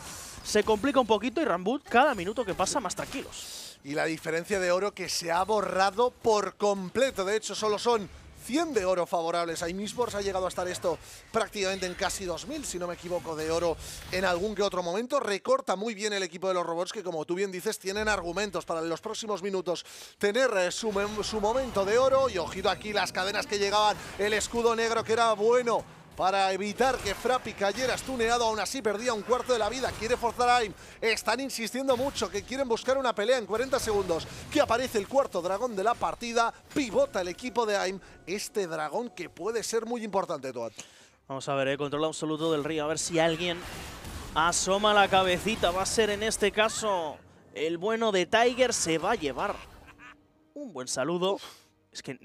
se complica un poquito y Rambut cada minuto que pasa más tranquilos. Y la diferencia de oro que se ha borrado por completo, de hecho solo son 100 de oro favorables a Imisports. Ha llegado a estar esto prácticamente en casi 2.000, si no me equivoco, de oro en algún que otro momento. Recorta muy bien el equipo de los robots que, como tú bien dices, tienen argumentos para en los próximos minutos tener eh, su, su momento de oro. Y ojito aquí las cadenas que llegaban, el escudo negro que era bueno para evitar que Frappi cayera estuneado. Aún así perdía un cuarto de la vida. Quiere forzar a Aim. Están insistiendo mucho que quieren buscar una pelea en 40 segundos. Que aparece el cuarto dragón de la partida. Pivota el equipo de Aim. Este dragón que puede ser muy importante, Toad. Vamos a ver, eh, control absoluto del río. A ver si alguien asoma la cabecita. Va a ser en este caso el bueno de Tiger. Se va a llevar un buen saludo. Es que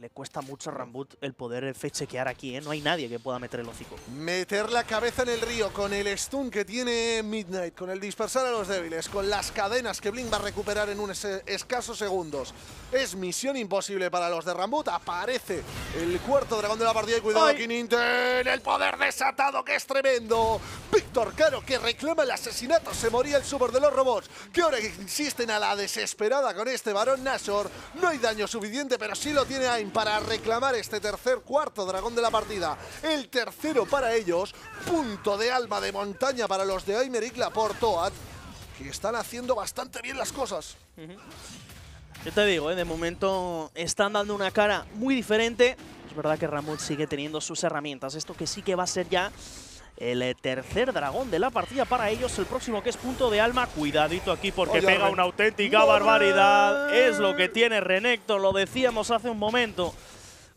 le cuesta mucho a Rambut el poder fechequear aquí, ¿eh? No hay nadie que pueda meter el hocico. Meter la cabeza en el río con el stun que tiene Midnight, con el dispersar a los débiles, con las cadenas que Blink va a recuperar en unos escasos segundos. Es misión imposible para los de Rambut. Aparece el cuarto dragón de la partida y cuidado aquí Nintendo. El poder desatado que es tremendo. Víctor Caro que reclama el asesinato. Se moría el super de los robots. Que ahora insisten a la desesperada con este varón Nashor. No hay daño suficiente, pero sí lo tiene para reclamar este tercer cuarto dragón de la partida. El tercero para ellos. Punto de alma de montaña para los de Aymeric Laportoat, que están haciendo bastante bien las cosas. Yo te digo, ¿eh? de momento están dando una cara muy diferente. Es verdad que Ramón sigue teniendo sus herramientas. Esto que sí que va a ser ya el eh, tercer dragón de la partida para ellos. El próximo que es punto de alma. Cuidadito aquí porque pega una auténtica barbaridad. Es lo que tiene Renekton, lo decíamos hace un momento.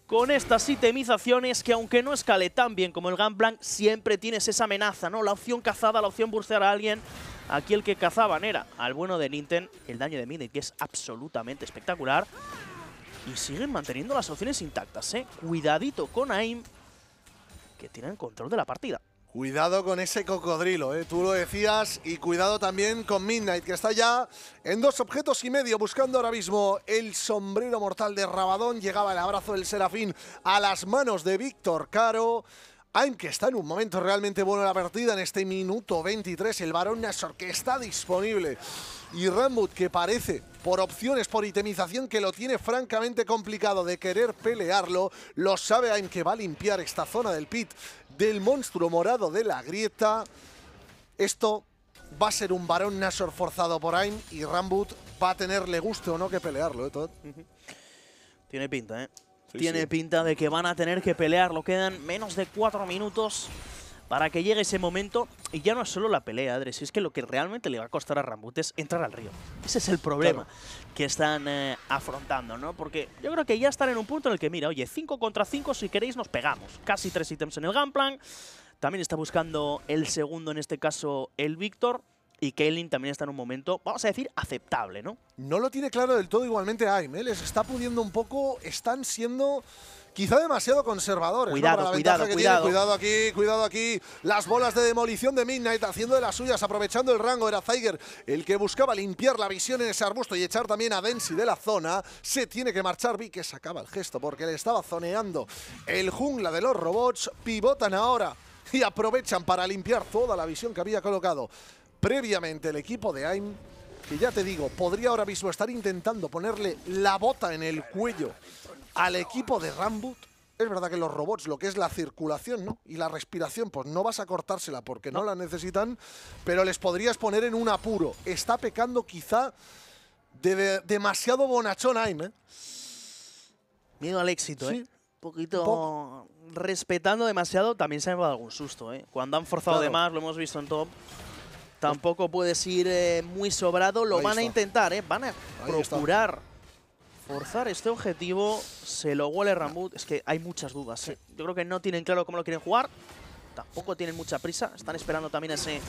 Con estas itemizaciones que aunque no escale tan bien como el Gunplank, siempre tienes esa amenaza, ¿no? La opción cazada, la opción burstear a alguien. Aquí el que cazaban era al bueno de Nintendo, el daño de Midnight, que es absolutamente espectacular. Y siguen manteniendo las opciones intactas, ¿eh? Cuidadito con AIM, que tiene el control de la partida. Cuidado con ese cocodrilo, ¿eh? tú lo decías, y cuidado también con Midnight, que está ya en dos objetos y medio, buscando ahora mismo el sombrero mortal de Rabadón. Llegaba el abrazo del Serafín a las manos de Víctor Caro. Que está en un momento realmente bueno la partida en este minuto 23, el varón Nashor que está disponible y Rambut que parece por opciones, por itemización que lo tiene francamente complicado de querer pelearlo, lo sabe Aim que va a limpiar esta zona del pit del monstruo morado de la grieta. Esto va a ser un varón Nashor forzado por Aim y Rambut va a tenerle gusto o no que pelearlo, ¿eh? Tiene pinta, ¿eh? Tiene pinta de que van a tener que pelearlo. Quedan menos de cuatro minutos para que llegue ese momento. Y ya no es solo la pelea, Adres, es que lo que realmente le va a costar a Rambut es entrar al río. Ese es el problema que están eh, afrontando, ¿no? Porque yo creo que ya están en un punto en el que, mira, oye, 5 contra 5, si queréis nos pegamos. Casi tres ítems en el Gunplan. También está buscando el segundo, en este caso, el Víctor. Y Kaylin también está en un momento, vamos a decir, aceptable, ¿no? No lo tiene claro del todo igualmente Aime. Les está pudiendo un poco, están siendo quizá demasiado conservadores. Cuidado, cuidado, cuidado. Cuidado aquí, cuidado aquí. Las bolas de demolición de Midnight haciendo de las suyas, aprovechando el rango. Era Zeiger el que buscaba limpiar la visión en ese arbusto y echar también a Densi de la zona. Se tiene que marchar. Vi que sacaba el gesto porque le estaba zoneando el jungla de los robots. Pivotan ahora y aprovechan para limpiar toda la visión que había colocado previamente el equipo de AIM, que ya te digo, podría ahora mismo estar intentando ponerle la bota en el cuello al equipo de Rambut. Es verdad que los robots, lo que es la circulación ¿no? y la respiración, pues no vas a cortársela porque no, la necesitan, pero les podrías poner en un apuro. Está pecando quizá de, demasiado bonachón AIM, ¿eh? Miedo al éxito, ¿eh? Un poquito respetando demasiado, también se ha dado algún susto, ¿eh? Cuando han forzado de más, lo hemos visto en top, Tampoco puedes ir eh, muy sobrado. Lo van a intentar, ¿eh? Van a procurar forzar este objetivo se lo huele Ramut. Es que hay muchas dudas. ¿eh? Yo creo que no tienen claro cómo lo quieren jugar. Tampoco tienen mucha prisa. Están esperando también ese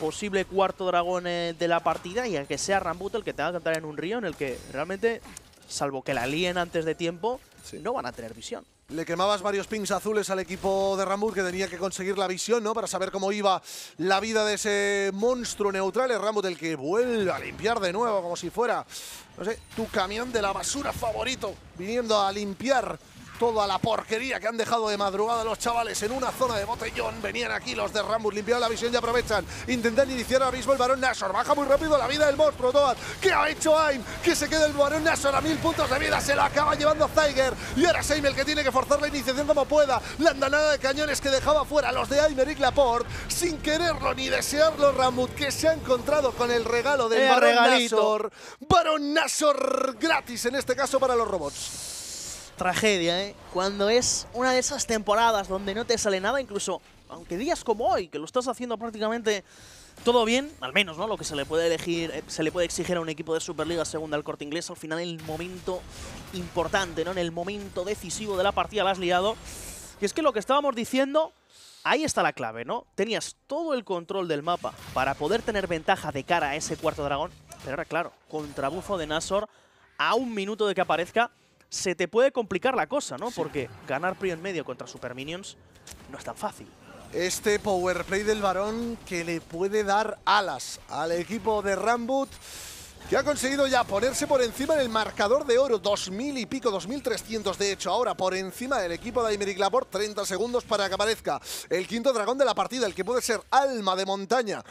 posible cuarto dragón eh, de la partida y a que sea Rambut el que tenga que entrar en un río en el que realmente, salvo que la líen antes de tiempo, no van a tener visión. Le quemabas varios pings azules al equipo de Rambut que tenía que conseguir la visión, ¿no? Para saber cómo iba la vida de ese monstruo neutral. Es Rambut el que vuelve a limpiar de nuevo, como si fuera, no sé, tu camión de la basura favorito, viniendo a limpiar toda la porquería que han dejado de madrugada los chavales en una zona de botellón. Venían aquí los de Rambus, limpiaron la visión y aprovechan. Intentan iniciar ahora mismo el varón Nashor. Baja muy rápido la vida del monstruo, Toad. ¿Qué ha hecho Aim? Que se queda el varón Nashor a mil puntos de vida. Se lo acaba llevando Zyger. Y ahora Seim el que tiene que forzar la iniciación como pueda. La andanada de cañones que dejaba fuera los de Aymeric Laporte. Sin quererlo ni desearlo, Rambut, que se ha encontrado con el regalo del varón Nashor. Varón Nashor gratis en este caso para los robots tragedia, ¿eh? Cuando es una de esas temporadas donde no te sale nada, incluso aunque días como hoy, que lo estás haciendo prácticamente todo bien, al menos, ¿no? Lo que se le puede elegir, eh, se le puede exigir a un equipo de Superliga segunda al corte inglés, al final el momento importante, ¿no? En el momento decisivo de la partida la has liado. Y es que lo que estábamos diciendo, ahí está la clave, ¿no? Tenías todo el control del mapa para poder tener ventaja de cara a ese cuarto dragón, pero ahora, claro, contra bufo de Nasor, a un minuto de que aparezca, se te puede complicar la cosa, ¿no? Porque ganar Prio en medio contra Super Minions no es tan fácil. Este power play del varón que le puede dar alas al equipo de Rambut que ha conseguido ya ponerse por encima del marcador de oro, 2.000 y pico, 2.300 de hecho, ahora por encima del equipo de Aymeric Laporte, 30 segundos para que aparezca el quinto dragón de la partida, el que puede ser alma de montaña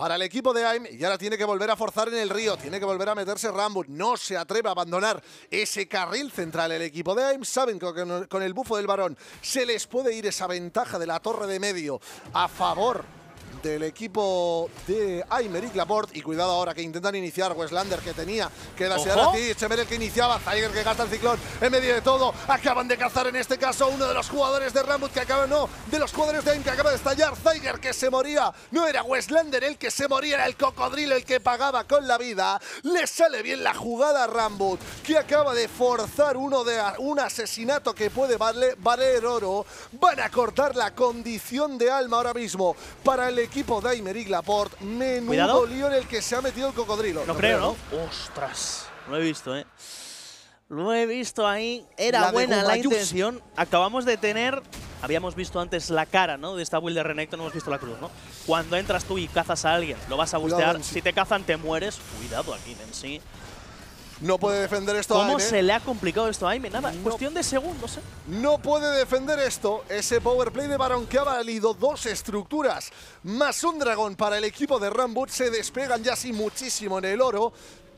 para el equipo de AIM y ahora tiene que volver a forzar en el río, tiene que volver a meterse Rambut, no se atreve a abandonar ese carril central. El equipo de AIM, saben que con el bufo del varón se les puede ir esa ventaja de la torre de medio a favor del equipo de Aymeric Laporte. Y cuidado ahora que intentan iniciar Westlander que tenía que darse a ti. Chemer el que iniciaba. Tiger que gasta el ciclón en medio de todo. Acaban de cazar en este caso uno de los jugadores de Rambut que acaba, no, de los jugadores de Aim que acaba de estallar. Tiger que se moría. No era Westlander el que se moría, era el cocodrilo el que pagaba con la vida. Le sale bien la jugada a Rambut que acaba de forzar uno de un asesinato que puede valer, valer oro. Van a cortar la condición de alma ahora mismo para el equipo de Aymeric Laporte. Menudo lío en el que se ha metido el cocodrilo. No, creo, ¿no? Ostras, lo he visto, ¿eh? Lo he visto ahí. Era buena la intención. Acabamos de tener... Habíamos visto antes la cara, ¿no? De esta build de Renekton, no hemos visto la cruz, ¿no? Cuando entras tú y cazas a alguien, lo vas a bustear. Si te cazan, te mueres. Cuidado aquí, sí. No puede defender esto ¿Cómo a se le ha complicado esto a Aime? Nada, cuestión de segundos, ¿eh? No puede defender esto. Ese power play de Baron que ha valido dos estructuras más un dragón para el equipo de Rambut. Se despegan ya así muchísimo en el oro.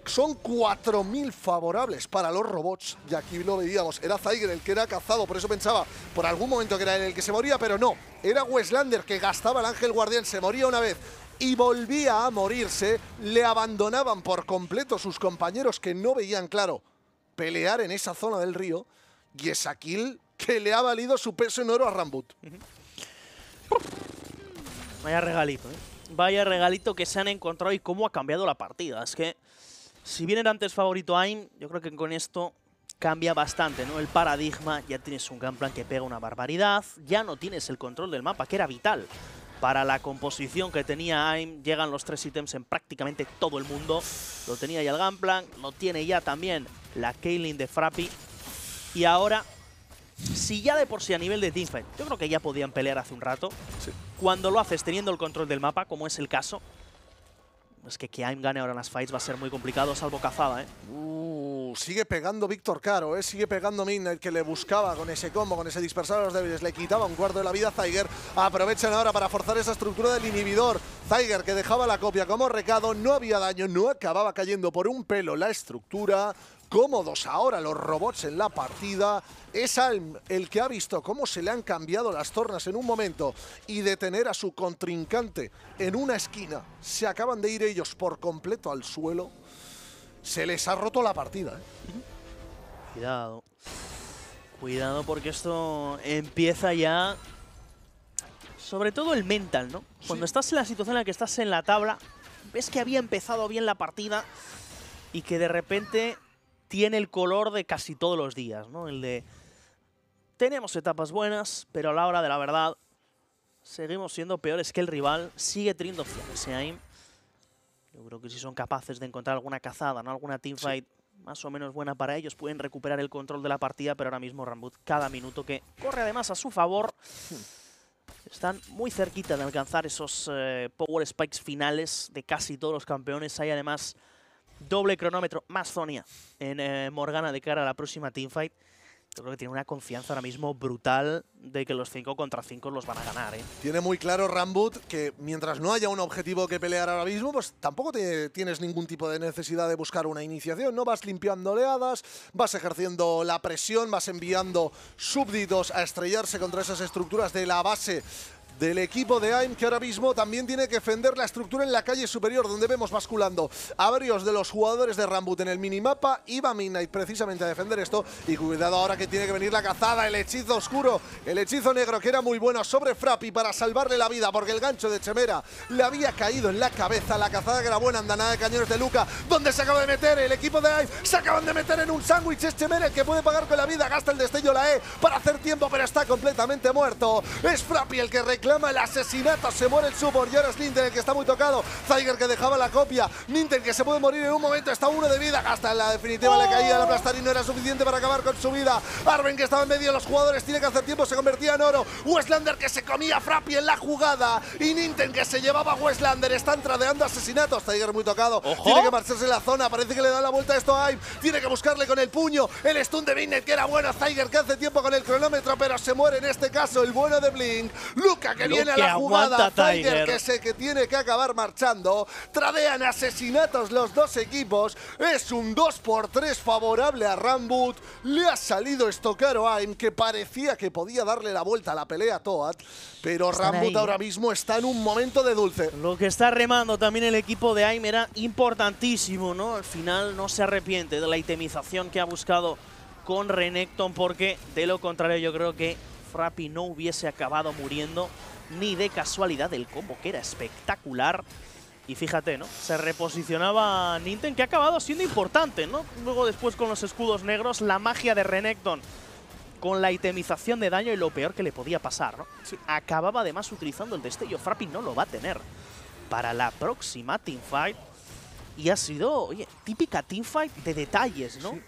Son 4.000 favorables para los robots. Y aquí lo veíamos. Era Zyger el que era cazado. Por eso pensaba por algún momento que era el que se moría. Pero no. Era Westlander que gastaba el Ángel Guardián. Se moría una vez y volvía a morirse, le abandonaban por completo sus compañeros que no veían claro pelear en esa zona del río y kill que le ha valido su peso en oro a Rambut. Vaya regalito, ¿eh? Vaya regalito que se han encontrado y cómo ha cambiado la partida. Es que si bien era antes favorito AIM, yo creo que con esto cambia bastante, ¿no? El paradigma, ya tienes un plan que pega una barbaridad, ya no tienes el control del mapa, que era vital para la composición que tenía AIM. Llegan los tres ítems en prácticamente todo el mundo. Lo tenía ya el Gunplank, lo tiene ya también la Kaylin de Frappy. Y ahora, si ya de por sí a nivel de teamfight, yo creo que ya podían pelear hace un rato. Cuando lo haces teniendo el control del mapa, como es el caso, es que que AIM gane ahora en las fights va a ser muy complicado, salvo cazada, ¿eh? Uh, sigue pegando Víctor Caro, ¿eh? Sigue pegando Midnight, que le buscaba con ese combo, con ese dispersar a los débiles. Le quitaba un cuarto de la vida a Zyger. Aprovechan ahora para forzar esa estructura del inhibidor. Zyger, que dejaba la copia como recado, no había daño, no acababa cayendo por un pelo la estructura cómodos ahora los robots en la partida. Es Alm el que ha visto cómo se le han cambiado las tornas en un momento y detener a su contrincante en una esquina. Se acaban de ir ellos por completo al suelo. Se les ha roto la partida. ¿eh? Cuidado. Cuidado porque esto empieza ya... Sobre todo el mental, ¿no? Cuando estás en la situación en la que estás en la tabla, ves que había empezado bien la partida y que de repente tiene el color de casi todos los días, ¿no? El de tenemos etapas buenas, pero a la hora de la verdad seguimos siendo peores que el rival. Sigue teniendo opciones, ¿eh? Yo creo que si son capaces de encontrar alguna cazada, ¿no? alguna teamfight más o menos buena para ellos, pueden recuperar el control de la partida, pero ahora mismo Rambut, cada minuto que corre además a su favor, están muy cerquita de alcanzar esos eh, power spikes finales de casi todos los campeones. Hay además doble cronómetro más Zonia en eh, Morgana de cara a la próxima teamfight. Yo creo que tiene una confianza ahora mismo brutal de que los 5 contra 5 los van a ganar. ¿eh? Tiene muy claro Rambut que mientras no haya un objetivo que pelear ahora mismo, pues tampoco tienes ningún tipo de necesidad de buscar una iniciación. No vas limpiando oleadas, vas ejerciendo la presión, vas enviando súbditos a estrellarse contra esas estructuras de la base del equipo de AIM que ahora mismo también tiene que defender la estructura en la calle superior donde vemos basculando a varios de los jugadores de Rambut en el minimapa. Iba Midnight precisamente a defender esto y cuidado ahora que tiene que venir la cazada, el hechizo oscuro, el hechizo negro que era muy bueno sobre Frappi para salvarle la vida porque el gancho de Chemera le había caído en la cabeza. La cazada que era buena, andanada de cañones de Luca, donde se acaba de meter el equipo de AIM, se acaban de meter en un sándwich. Es Chemera el que puede pagar con la vida, gasta el destello la E para hacer tiempo pero está completamente muerto. Es Frappi el que reclama el asesinato. Se muere el support y ahora es Ninten el que está muy tocado. Zyger que dejaba la copia. Ninten que se puede morir en un momento. Está uno de vida. Hasta en la definitiva le caía la aplastar y no era suficiente para acabar con su vida. Arben que estaba en medio de los jugadores. Tiene que hacer tiempo. Se convertía en oro. Westlander que se comía a Frappi en la jugada. Y Ninten que se llevaba a Westlander. Están tradeando asesinatos. Zyger muy tocado. Tiene que marcharse en la zona. Parece que le da la vuelta a esto a Aim. Tiene que buscarle con el puño. El stun de Binnet que era bueno. Zyger que hace tiempo con el cronómetro. Pero se muere en este caso el bueno de Blink. Luca que viene a la jugada. Tiger que sé que tiene que acabar marchando. Tradean asesinatos los dos equipos. Es un 2 por 3 favorable a Rambut. Le ha salido esto caro a Aim, que parecía que podía darle la vuelta a la pelea a Toad. Pero Rambut ahora mismo está en un momento de dulce. Lo que está remando también el equipo de Aim era importantísimo, ¿no? Al final no se arrepiente de la itemización que ha buscado con Renekton porque de lo contrario yo creo que Frappi no hubiese acabado muriendo ni de casualidad el combo, que era espectacular. Y fíjate, ¿no? Se reposicionaba Ninten, que ha acabado siendo importante, ¿no? Luego después con los escudos negros, la magia de Renekton con la itemización de daño y lo peor que le podía pasar, ¿no? Acababa además utilizando el destello. Frappi no lo va a tener para la próxima teamfight. Y ha sido, oye, típica teamfight de detalles, ¿no?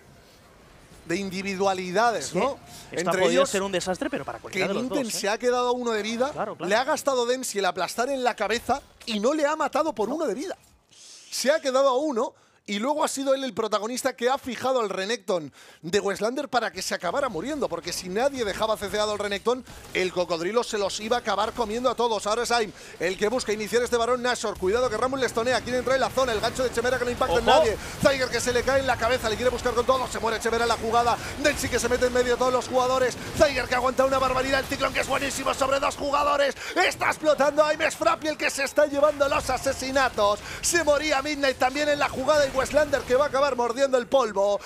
De individualidades, ¿no? Esto Entre ha ellos ser un desastre, pero para cualquiera que de los dos, ¿eh? se ha quedado uno de vida, le ha gastado Dempsey el aplastar en la cabeza y no le ha matado por uno de vida. Se ha quedado a uno y luego ha sido él el protagonista que ha fijado al Renekton de Westlander para que se acabara muriendo, porque si nadie dejaba ceceado al Renekton, el cocodrilo se los iba a acabar comiendo a todos. Ahora es Aim el que busca iniciar este varón Nashor. Cuidado que Ramón le estonea, quiere entrar en la zona, el gancho de Chemera que no impacta en nadie. Zyger que se le cae en la cabeza, le quiere buscar con todo, se muere Chemera en la jugada. Densi que se mete en medio de todos los jugadores. Zyger que aguanta una barbaridad, el ciclón que es buenísimo sobre dos jugadores. Está explotando Aim, es Frappi el que se está llevando los asesinatos. Se moría Midnight también en la jugada Westlander que va a acabar mordiendo el polvo.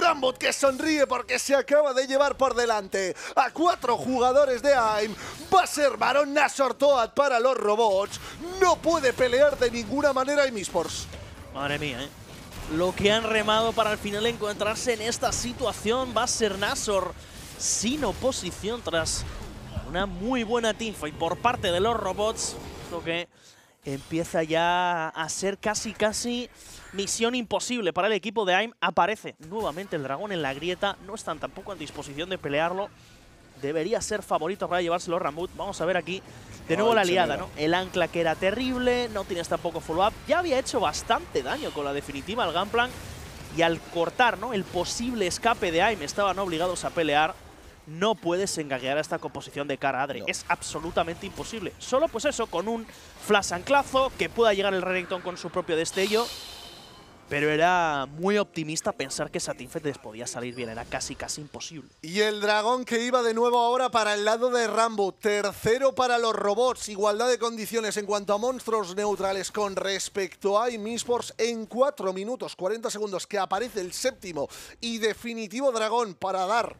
Rambut que sonríe porque se acaba de llevar por delante a cuatro jugadores de AIM. Va a ser Barón Nashor Toad para los robots. No puede pelear de ninguna manera AIM Esports. Madre mía, ¿eh? Lo que han remado para al final encontrarse en esta situación va a ser Nashor sin oposición tras una muy buena teamfight por parte de los robots. Lo que empieza ya a ser casi, casi misión imposible para el equipo de AIM. Aparece nuevamente el dragón en la grieta. No están tampoco en disposición de pelearlo. Debería ser favorito para llevárselo Rambut. Vamos a ver aquí de nuevo la liada, ¿no? El ancla que era terrible, no tienes tampoco follow-up. Ya había hecho bastante daño con la definitiva el Gunplan. Y al cortar ¿no? el posible escape de AIM estaban obligados a pelear no puedes engaguear a esta composición de cara Adre. Es absolutamente imposible. Solo pues eso, con un flash anclazo, que pueda llegar el Renekton con su propio destello. Pero era muy optimista pensar que Satinfet les podía salir bien, era casi casi imposible. Y el dragón que iba de nuevo ahora para el lado de Rambo, tercero para los robots, igualdad de condiciones en cuanto a monstruos neutrales con respecto a Sports en 4 minutos 40 segundos que aparece el séptimo y definitivo dragón para dar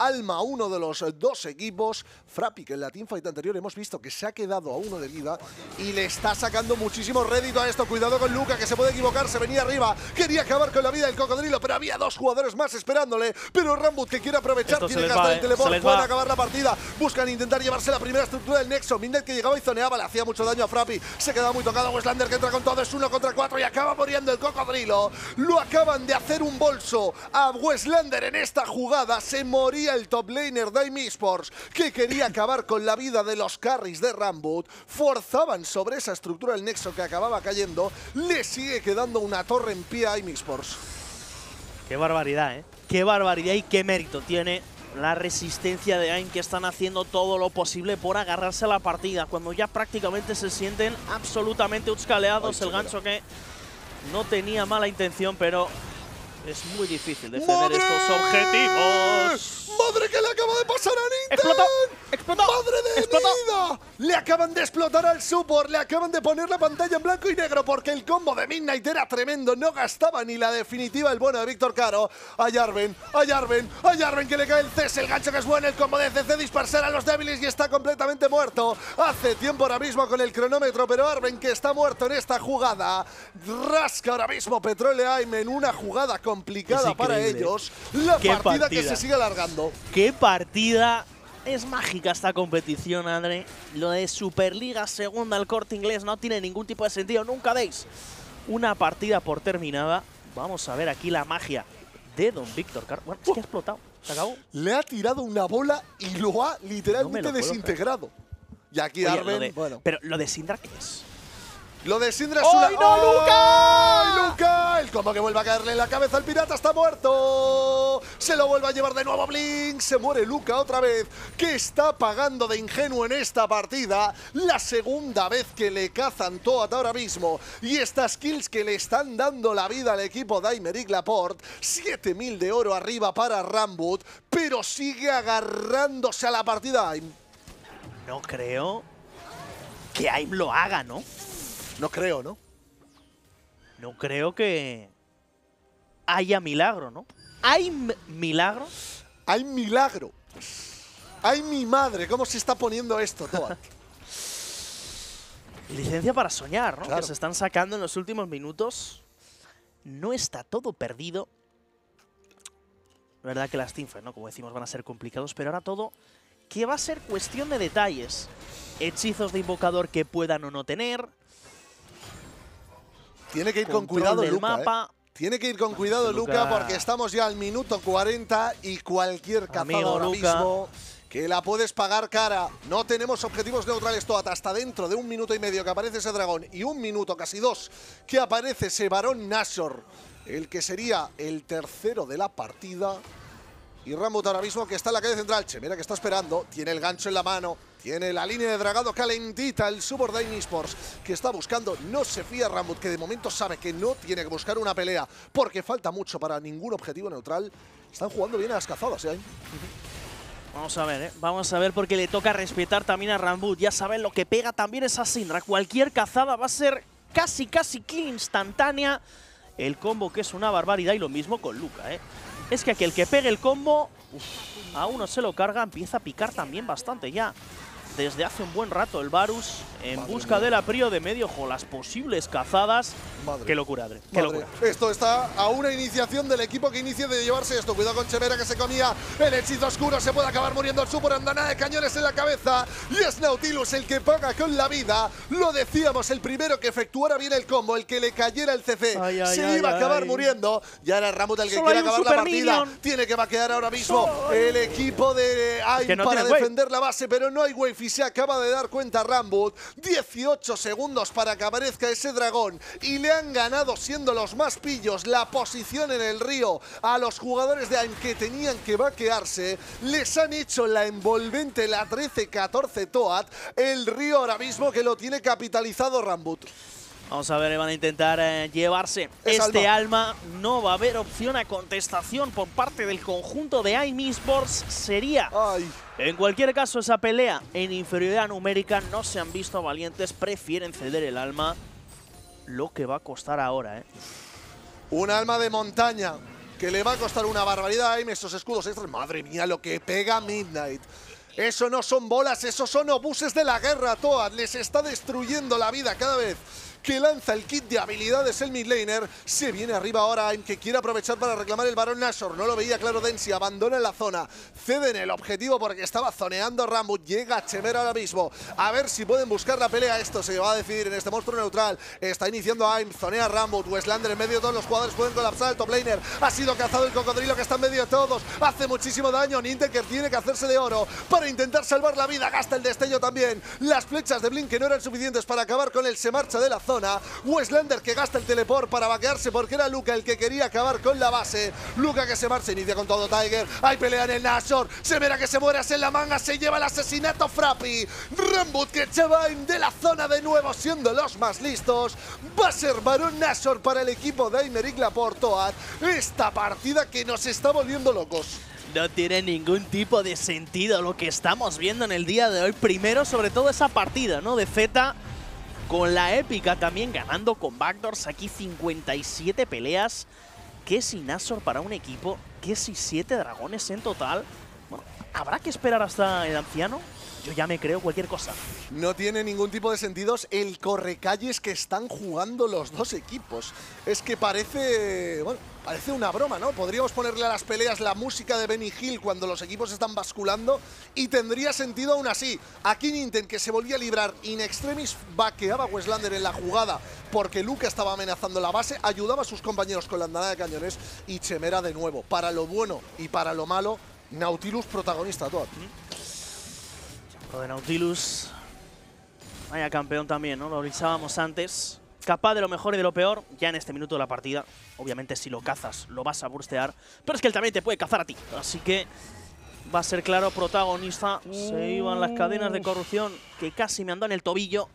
alma uno de los dos equipos. Frappi, que en la teamfight anterior hemos visto que se ha quedado a uno de vida y le está sacando muchísimo rédito a esto. Cuidado con Luca, que se puede equivocar, se venía arriba, quería acabar con la vida del cocodrilo, pero había dos jugadores más esperándole. Pero Rambut, que quiere aprovechar, tiene que gastar el teleport, pueden acabar la partida. Buscan intentar llevarse la primera estructura del Nexo. Mindel que llegaba y zoneaba, le hacía mucho daño a Frappi. Se quedaba muy tocado. Westlander que entra con todo, es uno contra cuatro y acaba muriendo el cocodrilo. Lo acaban de hacer un bolso a Westlander en esta jugada. Se moría el top laner Daim Esports, que quería acabar con la vida de los carries de Rambut. Forzaban sobre esa estructura el Nexo que acababa cayendo. Le sigue quedando una torre en pie a Daim Esports. Qué barbaridad, ¿eh? Qué barbaridad y qué mérito tiene la resistencia de AIM que están haciendo todo lo posible por agarrarse a la partida cuando ya prácticamente se sienten absolutamente utscaleados. El gancho que no tenía mala intención, pero es muy difícil defender estos objetivos. ¡Madre que le acaba de pasar a Nintendo! ¡Explotó! ¡Explotó! ¡Madre de ¡Explotó! vida! Le acaban de explotar al support, le acaban de poner la pantalla en blanco y negro porque el combo de Midnight era tremendo, no gastaba ni la definitiva el bueno de Víctor Caro. A Jarven, a Jarven, a Jarven que le cae el CS, el gancho que es bueno, el combo de CC dispersar a los débiles y está completamente muerto. Hace tiempo ahora mismo con el cronómetro, pero Arven que está muerto en esta jugada. Rasca ahora mismo Petroleum en una jugada complicada para ellos. La partida, que se sigue alargando. ¡Qué partida! Es mágica esta competición, Andre. Lo de Superliga Segunda al corte inglés no tiene ningún tipo de sentido. Nunca deis una partida por terminada. Vamos a ver aquí la magia de Don Víctor Car. Bueno, es que ha explotado. Se acabó. Le ha tirado una bola y lo ha literalmente puedo desintegrado. Y aquí Oye, Arben, lo de- bueno. Pero lo de Sindra, ¿qué es? Lo de Sindra es ¡Ay, una... no, ¡Ay, Luca! Luca! El combo que vuelve a caerle en la cabeza al pirata está muerto. Se lo vuelve a llevar de nuevo Blink. Se muere Luca otra vez. Que está pagando de ingenuo en esta partida. La segunda vez que le cazan Toad ahora mismo. Y estas kills que le están dando la vida al equipo de Aymeric Laporte. 7000 de oro arriba para Rambut. Pero sigue agarrándose a la partida. Aim. No creo que AIM lo haga, ¿no? No creo, ¿no? No creo que haya milagro, ¿no? ¿Hay milagro? Hay milagro. Ay, mi madre, ¿cómo se está poniendo esto, Toad? Licencia para soñar, ¿no? Claro. Que se están sacando en los últimos minutos. No está todo perdido. La verdad que las teamfights, ¿no? Como decimos, van a ser complicados, pero ahora todo que va a ser cuestión de detalles. Hechizos de invocador que puedan o no tener. Tiene que ir con cuidado del Luca, ¿eh? Tiene que ir con cuidado Luca, Luca. porque estamos ya al minuto 40 y cualquier cazada Amigo ahora Luca. mismo que la puedes pagar cara. No tenemos objetivos neutrales Toad hasta dentro de un minuto y medio que aparece ese dragón y un minuto, casi dos, que aparece ese varón Nashor, el que sería el tercero de la partida. Y Rambut ahora mismo que está en la calle central. Che, mira que está esperando. Tiene el gancho en la mano. Tiene la línea de dragado calentita. El Subordine Esports que está buscando. No se fía Rambut, que de momento sabe que no tiene que buscar una pelea porque falta mucho para ningún objetivo neutral. Están jugando bien a las cazadas, ¿eh? Vamos a ver, ¿eh? Vamos a ver porque le toca respetar también a Rambut. Ya saben lo que pega también esa Syndra. Cualquier cazada va a ser casi, casi instantánea. El combo que es una barbaridad y lo mismo con Luca, ¿eh? Es que aquel que pegue el combo, a uno se lo carga, empieza a picar también bastante ya. Desde hace un buen rato el Varus en Madre busca mía. de la prio de medio ojo, las posibles cazadas. Madre. Qué locura, Adre. Qué locura. Esto está a una iniciación del equipo que inicie de llevarse esto. Cuidado con Chevera que se comía el hechizo oscuro. Se puede acabar muriendo el super andanada de cañones en la cabeza. Y es Nautilus el que paga con la vida. Lo decíamos, el primero que efectuara bien el combo, el que le cayera el CC, Ay, ay, se ay, iba a acabar ay. muriendo. Ya era Ramut el que Solo quiere acabar la partida. minion. Tiene que vaquear ahora mismo Solo el equipo de no para defender la base, pero no hay wave y se acaba de dar cuenta Rambut. 18 segundos para que aparezca ese dragón y le han ganado siendo los más pillos la posición en el río a los jugadores de AIM que tenían que vaquearse. Les han hecho la envolvente, la 13-14 Toad. El río ahora mismo que lo tiene capitalizado Rambut. Vamos a ver, van a intentar eh, llevarse Es este alma. No va a haber opción a contestación por parte del conjunto de AIM Esports. Sería, Ay, en cualquier caso, esa pelea en inferioridad numérica. No se han visto valientes, prefieren ceder el alma. Lo que va a costar ahora, ¿eh? un alma de montaña. que le va a costar una barbaridad. Y esos escudos extras. Madre mía, lo que pega Midnight. Eso no son bolas, esos son obuses de la guerra, Toad. Les está destruyendo la vida cada vez que lanza el kit de habilidades el midlaner. Se viene arriba ahora que quiere aprovechar para reclamar el varón Nashor. No lo veía claro Densi, abandona la zona. Ceden el objetivo porque estaba zoneando Rambut. Llega Chemer ahora mismo. A ver si pueden buscar la pelea. Esto se va a decidir en este monstruo neutral. Está iniciando Aim, zonea Rambut. Westlander en medio de todos los jugadores pueden colapsar. El top laner ha sido cazado el cocodrilo que está en medio de todos. Hace muchísimo daño. Ninteker tiene que hacerse de oro para intentar salvar la vida. Gasta el destello también. Las flechas de Blink que no eran suficientes para acabar con él. Se marcha de la zona zona. Westlander que gasta el teleport para vaquearse porque era Luca el que quería acabar con la base. Luca que se marcha, inicia con todo Tiger. Hay pelea en el Nashor. Se verá que se muere en la manga. Se lleva el asesinato Frappi. Rambut que echaba de la zona de nuevo siendo los más listos. Va a ser Barón Nashor para el equipo de Aymeric Laportoat. Esta partida que nos está volviendo locos. No tiene ningún tipo de sentido lo que estamos viendo en el día de hoy. Primero, sobre todo esa partida, ¿no? De Zeta con la épica también ganando con backdoors. Aquí 57 peleas. ¿Qué si Nashor para un equipo? ¿Qué si 7 dragones en total? Bueno, ¿habrá que esperar hasta el anciano? Yo ya me creo cualquier cosa. No tiene ningún tipo de sentidos el correcalles que están jugando los dos equipos. Es que parece, bueno, parece una broma, ¿no? Podríamos ponerle a las peleas la música de Benny Hill cuando los equipos están basculando y tendría sentido aún así. Aquí Ninten, que se volvía a librar in extremis, vaqueaba a Westlander en la jugada porque Luca estaba amenazando la base, ayudaba a sus compañeros con la andanada de cañones y Chemera de nuevo. Para lo bueno y para lo malo, Nautilus protagonista, todo. Lo de Nautilus. Vaya campeón también, ¿no? Lo avisábamos antes. Capaz de lo mejor y de lo peor, ya en este minuto de la partida. Obviamente si lo cazas, lo vas a burstear. Pero es que él también te puede cazar a ti. Así que va a ser claro protagonista. Se iban las cadenas de corrupción que casi me andó en el tobillo.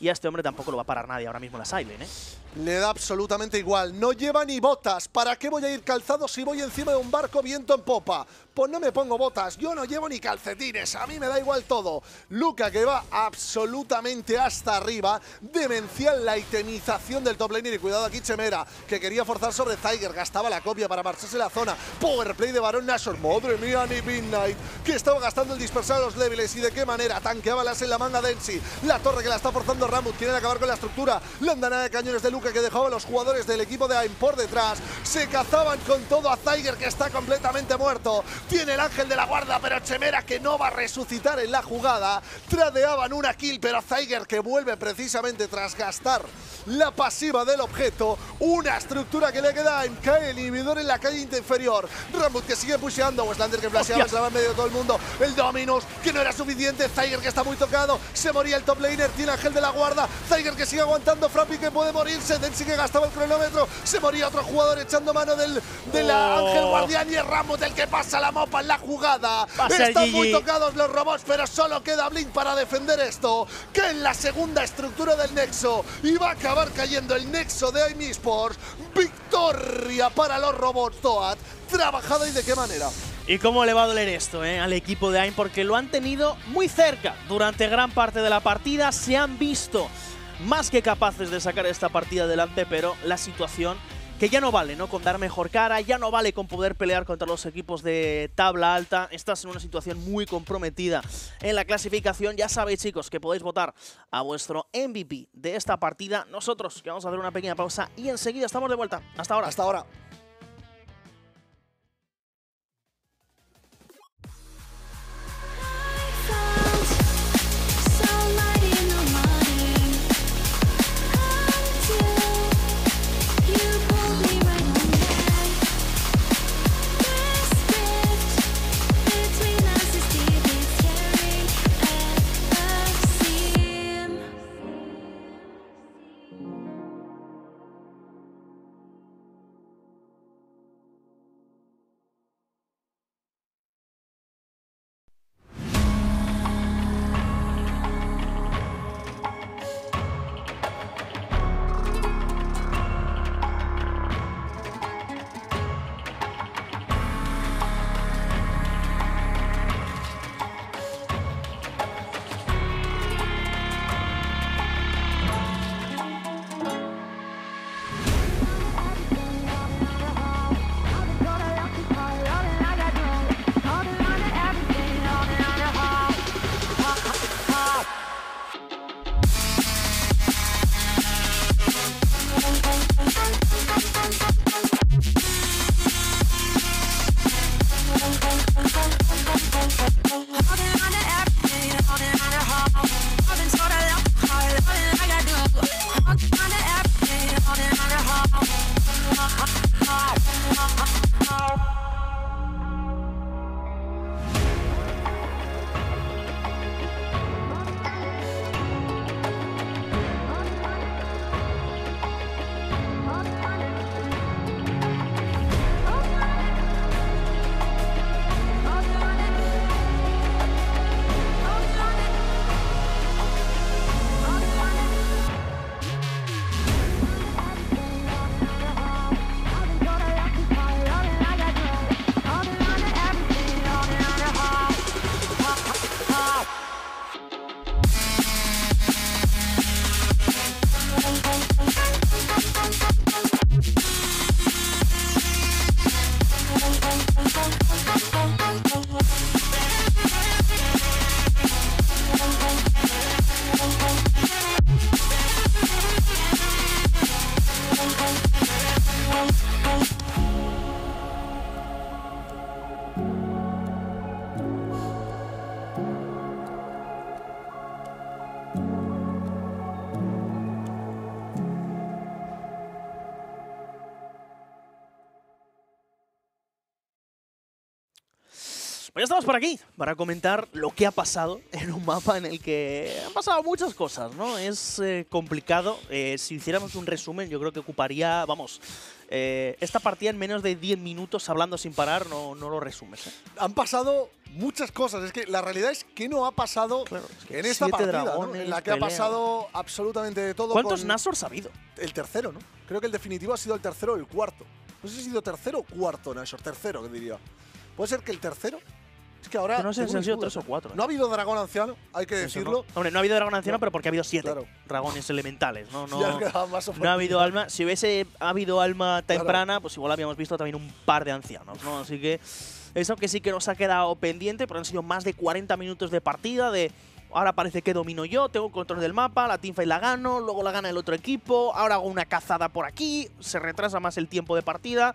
Y a este hombre tampoco lo va a parar nadie ahora mismo la sideline, ¿eh? Le da absolutamente igual. No lleva ni botas. ¿Para qué voy a ir calzado si voy encima de un barco viento en popa? Pues no me pongo botas. Yo no llevo ni calcetines. A mí me da igual todo. Luca que va absolutamente hasta arriba. Demencial la itemización del top laner. Y cuidado aquí Chemera, que quería forzar sobre Tiger. Gastaba la copia para marcharse la zona. Power play de Baron Nashor. Madre mía, ni Midnight. Que estaba gastando el dispersar a los débiles. ¿Y de qué manera? Tanqueaba las en la manga Densi. La torre que la está forzando Ramut. Quieren acabar con la estructura. La andanada de cañones de Luca que dejaba a los jugadores del equipo de AIM por detrás. Se cazaban con todo a Tiger que está completamente muerto. Tiene el ángel de la guarda, pero Chemera que no va a resucitar en la jugada. Tradeaban una kill, pero Tiger que vuelve precisamente tras gastar la pasiva del objeto. Una estructura que le queda a AIM. Cae el inhibidor en la calle inferior. Rambut que sigue pusheando. Westlander que flasheaba, se va en medio de todo el mundo. El Dominus que no era suficiente. Tiger que está muy tocado. Se moría el top laner. Tiene ángel de la guarda. Tiger que sigue aguantando. Frappy que puede morirse. Densi que gastaba el cronómetro. Se moría otro jugador echando mano del, del Oh. Ángel Guardián y es Ramos el que pasa la mopa en la jugada. Va a ser Están muy tocados los robots, pero solo queda Blink para defender esto. Que en la segunda estructura del Nexo y va a acabar cayendo el Nexo de AIM Esports. Victoria para los robots, Toad. Trabajada y de qué manera. ¿Y cómo le va a doler esto eh, al equipo de AIM? Porque lo han tenido muy cerca durante gran parte de la partida. Se han visto más que capaces de sacar esta partida adelante, pero la situación que ya no vale, ¿no? Con dar mejor cara, ya no vale con poder pelear contra los equipos de tabla alta. Estás en una situación muy comprometida en la clasificación. Ya sabéis, chicos, que podéis votar a vuestro MVP de esta partida. Nosotros que vamos a hacer una pequeña pausa y enseguida estamos de vuelta. Hasta ahora. Hasta ahora. Estamos por aquí para comentar lo que ha pasado en un mapa en el que han pasado muchas cosas, ¿no? Es eh, complicado. Eh, si hiciéramos un resumen, yo creo que ocuparía, vamos, eh, esta partida en menos de 10 minutos hablando sin parar, no, no lo resumes. ¿eh? Han pasado muchas cosas. Es que la realidad es que no ha pasado Claro, es que en esta partida, ¿no? dragones, en la que ha pelea. pasado absolutamente de todo. ¿Cuántos con Nashors ha habido? El tercero, ¿no? Creo que el definitivo ha sido el tercero o el cuarto. No sé si ha sido tercero o cuarto, Nashor. Tercero, que diría. ¿Puede ser que el tercero? Es que ahora. Que no sé si han sido tres o ¿eh? cuatro, ¿eh? No ha habido dragón anciano, hay que Eso decirlo. no. Hombre, no ha habido dragón anciano, No. pero porque ha habido siete Claro. dragones elementales, ¿no? No, [laughs] no ha habido alma. Si hubiese habido alma Claro. temprana, pues igual habíamos visto también un par de ancianos, ¿no? Así que eso que sí que nos ha quedado pendiente, pero han sido más de 40 minutos de partida, de ahora parece que domino yo, tengo control del mapa, la teamfight la gano, luego la gana el otro equipo, ahora hago una cazada por aquí, se retrasa más el tiempo de partida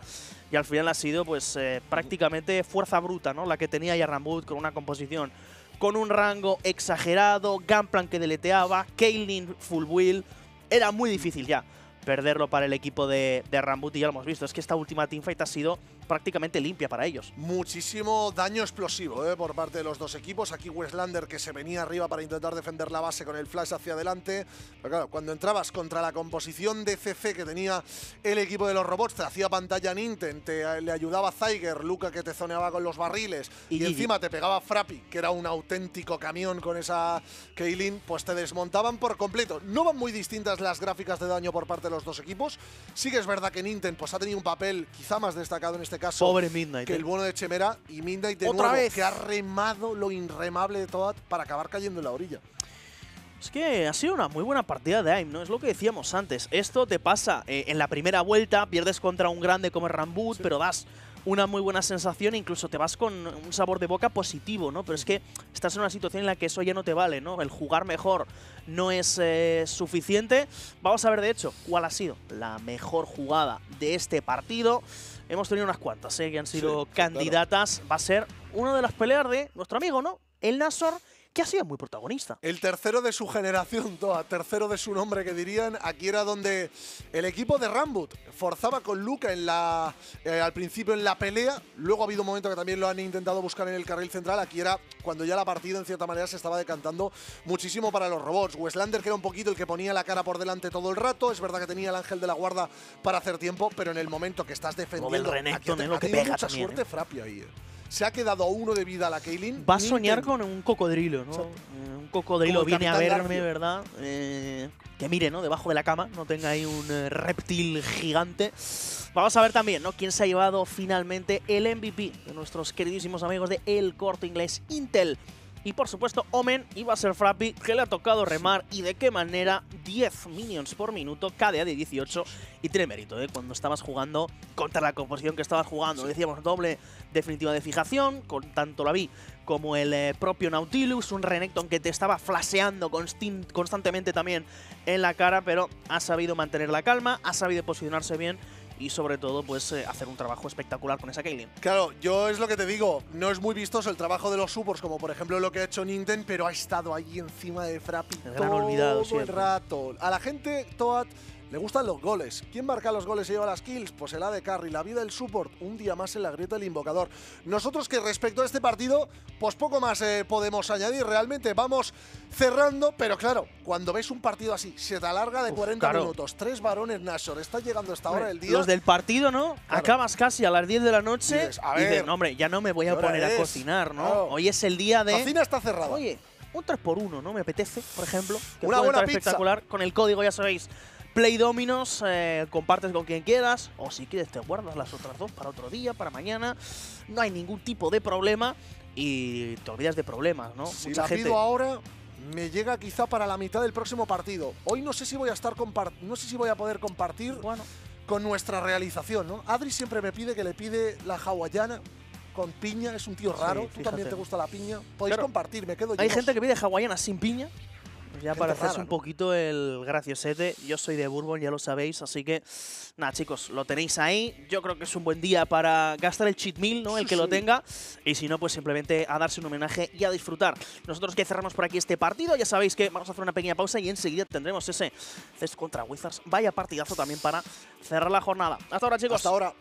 y al final ha sido pues eh, prácticamente fuerza bruta, ¿no? La que tenía Yarrambut con una composición con un rango exagerado, Gunplan que deleteaba, Kaylin full wheel, era muy difícil ya perderlo para el equipo de, de Rambut y ya lo hemos visto, es que esta última teamfight ha sido prácticamente limpia para ellos. Muchísimo daño explosivo ¿eh? por parte de los dos equipos. Aquí Westlander que se venía arriba para intentar defender la base con el flash hacia adelante. Pero claro, cuando entrabas contra la composición de CC que tenía el equipo de los robots, te hacía pantalla Ninten, te, eh, le ayudaba Zyger, Luca que te zoneaba con los barriles Y encima te pegaba Frappi, que era un auténtico camión con esa Kaylin, pues te desmontaban por completo. No van muy distintas las gráficas de daño por parte de los dos equipos. Sí que es verdad que Ninten pues, ha tenido un papel quizá más destacado en este caso Pobre Midnight. que ¿eh? el bueno de Chemera y Midnight de Otra nuevo, vez. que ha remado lo irremable de Toad para acabar cayendo en la orilla. Es que ha sido una muy buena partida de AIM, ¿no? Es lo que decíamos antes. Esto te pasa eh, en la primera vuelta, pierdes contra un grande como Rambut, pero das una muy buena sensación e incluso te vas con un sabor de boca positivo, ¿no? Pero es que estás en una situación en la que eso ya no te vale, ¿no? El jugar mejor no es eh, suficiente. Vamos a ver, de hecho, cuál ha sido la mejor jugada de este partido. Hemos tenido unas cuantas, ¿eh? Que han sido Sí, claro. candidatas. Va a ser una de las peleas de nuestro amigo, ¿no? El Nasor, que ha sido muy protagonista. El tercero de su generación, [laughs] Toad, tercero de su nombre que dirían. Aquí era donde el equipo de Rambut forzaba con Luca en la, eh, al principio en la pelea. Luego ha habido un momento que también lo han intentado buscar en el carril central. Aquí era cuando ya la partida en cierta manera se estaba decantando muchísimo para los robots. Westlander que era un poquito el que ponía la cara por delante todo el rato. Es verdad que tenía el ángel de la guarda para hacer tiempo, pero en el momento que estás defendiendo, Renekton, aquí eh, lo que pega mucha también, suerte eh. Frappi ahí. eh. Se ha quedado a uno de vida a la Kaylin. Va a soñar Nintendo. con un cocodrilo, ¿no? Exacto. Eh, un cocodrilo Como viene a verme, Garfio. ¿verdad? Eh, que mire, ¿no? Debajo de la cama, no tenga ahí un eh, reptil gigante. Vamos a ver también, ¿no? Quién se ha llevado finalmente el MVP de nuestros queridísimos amigos de El Corte Inglés Intel. Y por supuesto, Omen iba a ser Frappy, que le ha tocado remar y de qué manera 10 minions por minuto, KDA de 18 y tiene mérito, ¿eh? Cuando estabas jugando contra la composición que estabas jugando. Decíamos doble definitiva de fijación, con tanto la vi como el eh, propio Nautilus, un Renekton que te estaba flasheando constin- constantemente también en la cara, pero ha sabido mantener la calma, ha sabido posicionarse bien y sobre todo pues eh, hacer un trabajo espectacular con esa Kaylin. Claro, yo es lo que te digo, no es muy vistoso el trabajo de los supports, como por ejemplo lo que ha hecho Nintendo, pero ha estado ahí encima de Frappi todo olvidado el siempre. rato. A la gente, Toad, le gustan los goles. ¿Quién marca los goles y lleva las kills? Pues el AD Carry, la vida del support, un día más en la grieta del invocador. Nosotros que respecto a este partido, pues poco más eh, podemos añadir. Realmente vamos cerrando, pero claro, cuando ves un partido así, se te alarga de Uf, 40 claro. minutos, tres varones Nashor, está llegando a esta hora del día. Los del partido, ¿no? Acabas casi a las 10 de la noche Dices, a y dices, ver, no, hombre, ya no me voy ¿qué a poner a cocinar, ¿no? Claro. Hoy es el día de... La cocina está cerrada. Oye, un 3x1, ¿no? Me apetece, por ejemplo. Que Una buena pizza. espectacular. Con el código, ya sabéis, Play Dominos, eh, compartes con quien quieras. O si quieres, te guardas las otras dos para otro día, para mañana. No hay ningún tipo de problema. Y te olvidas de problemas, ¿no? Si Mucha la gente. pido ahora, me llega quizá para la mitad del próximo partido. Hoy no sé si voy a estar no sé si voy a poder compartir Bueno, con nuestra realización, ¿no? Adri siempre me pide que le pide la hawaiana con piña, es un tío Sí, raro. ¿Tú también te gusta la piña? Podéis Claro. compartir, me quedo yo. hay gente que pide hawaiana sin piña. Pues Ya para hacerse rara, un ¿no? poquito el graciosete. Yo soy de Bourbon, ya lo sabéis. Así que, nada, chicos, lo tenéis ahí. Yo creo que es un buen día para gastar el cheat meal, ¿no? El Sí, que lo sí. tenga. Y si no, pues simplemente a darse un homenaje y a disfrutar. Nosotros que cerramos por aquí este partido, ya sabéis que vamos a hacer una pequeña pausa y enseguida tendremos ese Cest contra Wizards. Vaya partidazo también para cerrar la jornada. Hasta ahora, chicos. Hasta ahora.